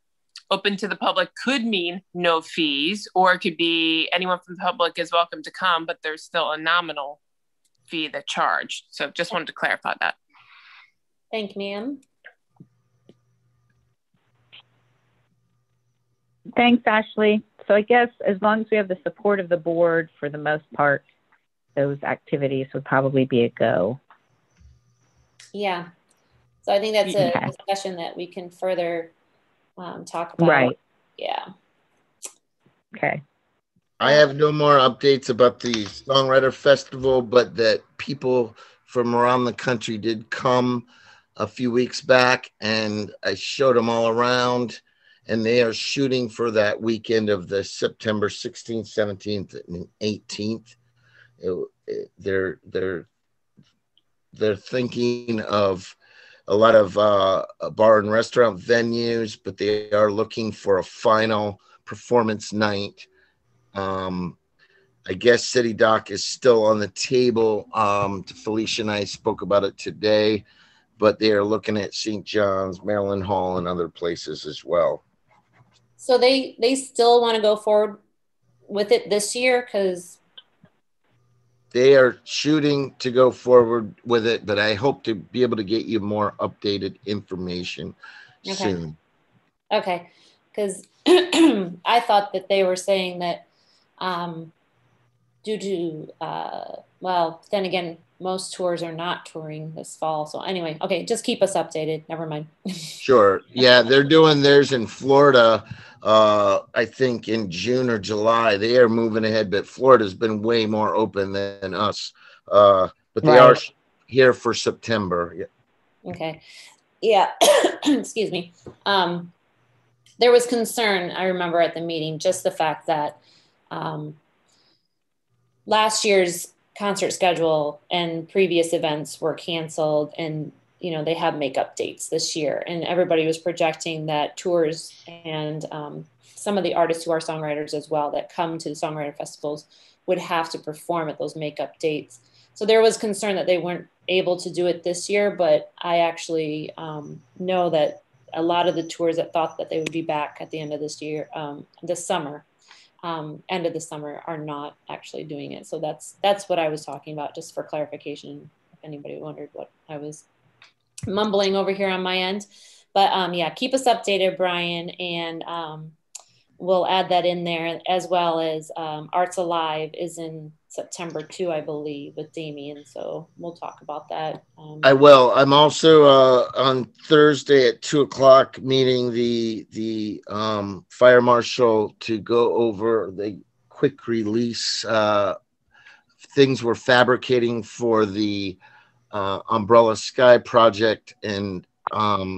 open to the public could mean no fees, or it could be anyone from the public is welcome to come, but there's still a nominal fee that charged. So just wanted to clarify that. Thank you, ma'am. Thanks, Ashley. So I guess as long as we have the support of the board for the most part, those activities would probably be a go. Yeah. So I think that's a Okay. discussion that we can further um, talk about. Right. Yeah. Okay. i have no more updates about the songwriter festival but that people from around the country did come a few weeks back and i showed them all around and they are shooting for that weekend of the september 16th 17th and 18th It- it- they're they're they're thinking of a lot of uh, bar and restaurant venues, but they are looking for a final performance night. Um, I guess City Dock is still on the table. Um, Felicia and I spoke about it today, but they are looking at St. John's, Maryland Hall, and other places as well. So they they still want to go forward with it this year because They are shooting to go forward with it, but I hope to be able to get you more updated information Okay. soon. okay, because *clears throat* I thought that they were saying that um, due to uh, well, then again, most tours are not touring this fall. So anyway, okay, just keep us updated. Never mind. *laughs* Sure. Yeah, they're doing theirs in Florida. Uh, I think in June or July. They are moving ahead, but Florida's been way more open than us. Uh, but they are here for September. Yeah. Okay. Yeah. *coughs* Excuse me. Um, there was concern, I remember at the meeting, just the fact that um, last year's concert schedule and previous events were canceled and you know they have makeup dates this year. And everybody was projecting that tours and um, some of the artists who are songwriters as well that come to the songwriter festivals would have to perform at those makeup dates. So there was concern that they weren't able to do it this year but i actually um, know that a lot of the tours that thought that they would be back at the end of this year um, this summer um, end of the summer are not actually doing it so that's that's what i was talking about just for clarification if anybody wondered what i was mumbling over here on my end. But um, yeah, keep us updated, Brian, and um, we'll add that in there as well as um, Arts Alive is in September too, I believe, with Damien. So we'll talk about that. Um, I will. I'm also uh, on Thursday at two o'clock meeting the the um, fire marshal to go over the quick release uh, things we're fabricating for the uh, Umbrella Sky project, and um,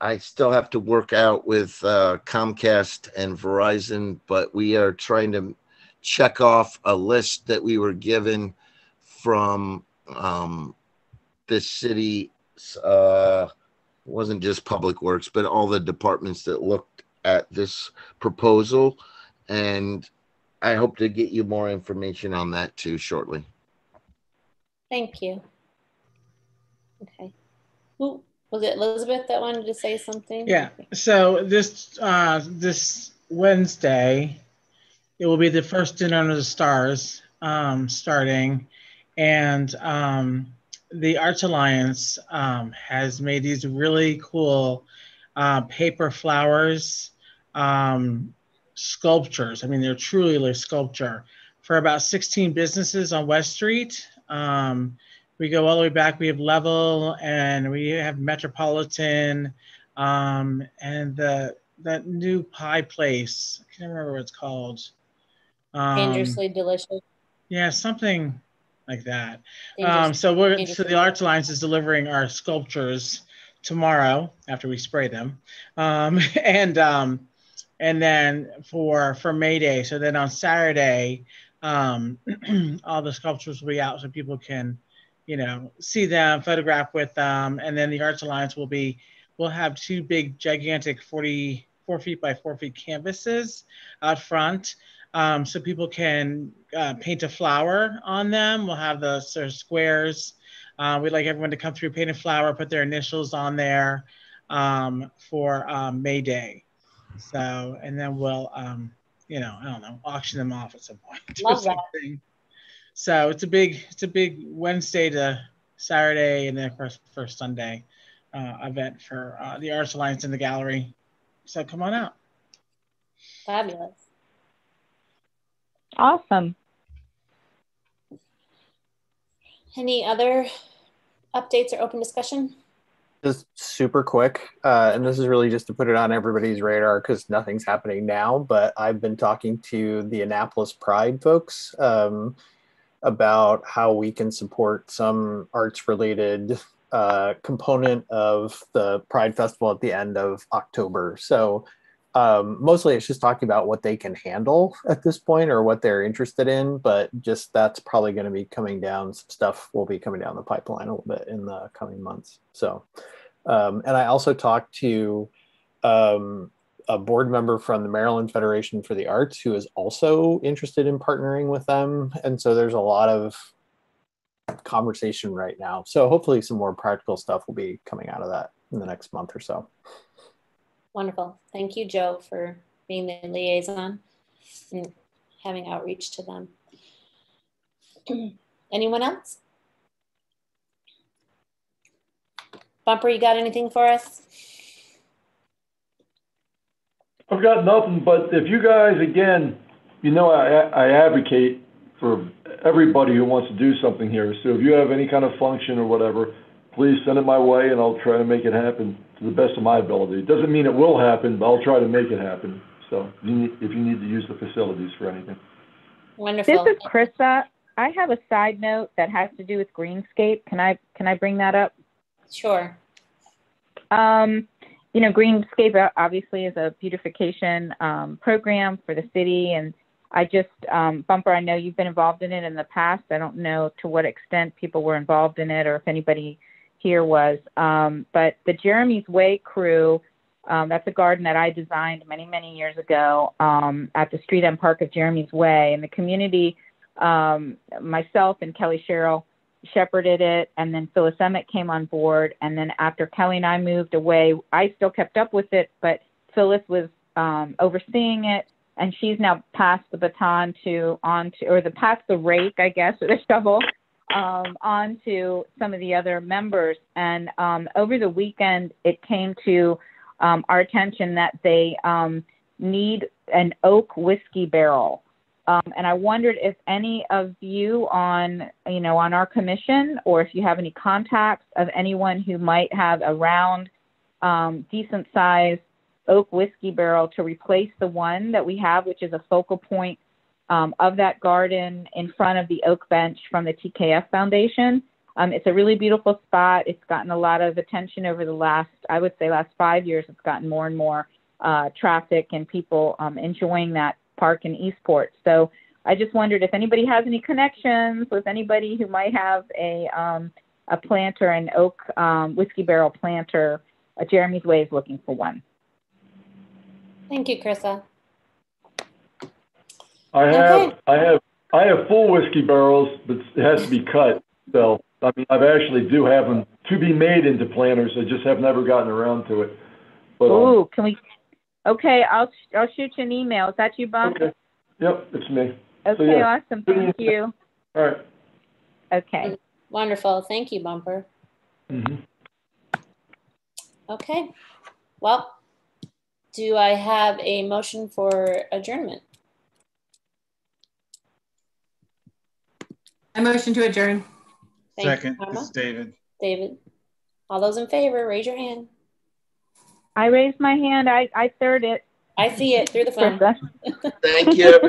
I still have to work out with uh, Comcast and Verizon, but we are trying to check off a list that we were given from um, this city. Uh, wasn't just Public Works, but all the departments that looked at this proposal, and I hope to get you more information on that too shortly. Thank you. Okay. Who was it? Elizabeth that wanted to say something? Yeah. So this uh, this Wednesday, it will be the first dinner under the stars um, starting, and um, the Arts Alliance um, has made these really cool uh, paper flowers um, sculptures. I mean, they're truly like sculpture for about 16 businesses on West Street. Um, we go all the way back. We have Level and we have Metropolitan um, and the that new pie place. I can't remember what it's called. Um, Dangerously delicious. Yeah, something like that. Um, so we're so the Arts Alliance is delivering our sculptures tomorrow after we spray them, um, *laughs* and um, and then for for May Day. So then on Saturday, um, *clears throat* all the sculptures will be out so people can you know, see them, photograph with them, and then the Arts Alliance will be, we'll have two big, gigantic 44 feet by four feet canvases out front. Um, so people can uh, paint a flower on them. We'll have the sort of squares. Uh, we'd like everyone to come through, paint a flower, put their initials on there um, for um, May Day. So, and then we'll, um, you know, I don't know, auction them off at some point. *laughs* Love that. So it's a big it's a big Wednesday to Saturday and then first first Sunday uh, event for uh, the Arts Alliance in the gallery. So come on out. Fabulous. Awesome. Any other updates or open discussion? Just super quick, uh, and this is really just to put it on everybody's radar because nothing's happening now. But I've been talking to the Annapolis Pride folks. Um, about how we can support some arts related uh, component of the Pride Festival at the end of October. So um, mostly it's just talking about what they can handle at this point or what they're interested in, but just that's probably going to be coming down. Some stuff will be coming down the pipeline a little bit in the coming months. So, um, and I also talked to um, a board member from the Maryland Federation for the Arts who is also interested in partnering with them. And so there's a lot of conversation right now. So hopefully some more practical stuff will be coming out of that in the next month or so. Wonderful. Thank you, Joe, for being the liaison and having outreach to them. *clears throat* Anyone else? Bumper, you got anything for us? I've got nothing, but if you guys, again, you know, I, I advocate for everybody who wants to do something here. So if you have any kind of function or whatever, please send it my way and I'll try to make it happen to the best of my ability. It doesn't mean it will happen, but I'll try to make it happen. So if you need, if you need to use the facilities for anything. Wonderful. This is Krista. I have a side note that has to do with Greenscape. Can I can I bring that up? Sure. Um, you know, Greenscape obviously is a beautification um, program for the city, and I just, um, Bumper, I know you've been involved in it in the past. I don't know to what extent people were involved in it or if anybody here was. Um, but the Jeremy's Way crew, um, that's a garden that I designed many, many years ago um, at the Street End Park of Jeremy's Way. And the community, um, myself and Kelly Sherrill shepherded it, and then Phyllis Emmett came on board. And then after Kelly and I moved away, I still kept up with it, but Phyllis was um, overseeing it and she's now passed the baton to on to or the passed the rake, I guess, or the shovel um, on to some of the other members. And um, over the weekend, it came to um, our attention that they um, need an oak whiskey barrel. Um, and I wondered if any of you on, you know, on our commission, or if you have any contacts of anyone who might have a round, um, decent size oak whiskey barrel to replace the one that we have, which is a focal point um, of that garden in front of the oak bench from the TKF Foundation. Um, it's a really beautiful spot. It's gotten a lot of attention over the last, I would say, last five years. It's gotten more and more uh, traffic and people um, enjoying that park in Eastport. So I just wondered if anybody has any connections with anybody who might have a um, a planter, an oak um, whiskey barrel planter. Uh, Jeremy's Way is looking for one. Thank you, Krista. I have, I have, I have full whiskey barrels, but it has to be cut. So, I mean, I've actually do have them to be made into planters. I just have never gotten around to it. But, um, Ooh, can we? Okay, I'll I'll shoot you an email. Is that you, Bump? Okay. Yep, it's me. Okay, So, yeah. awesome. Thank you. All right. Okay. Wonderful. Thank you, Bumper. Mhm. Okay. Well, do I have a motion for adjournment? I motion to adjourn. Thank Second, Karma. this is David. David. All those in favor, raise your hand. I raised my hand. I I third it. I see it through the phone. Thank you.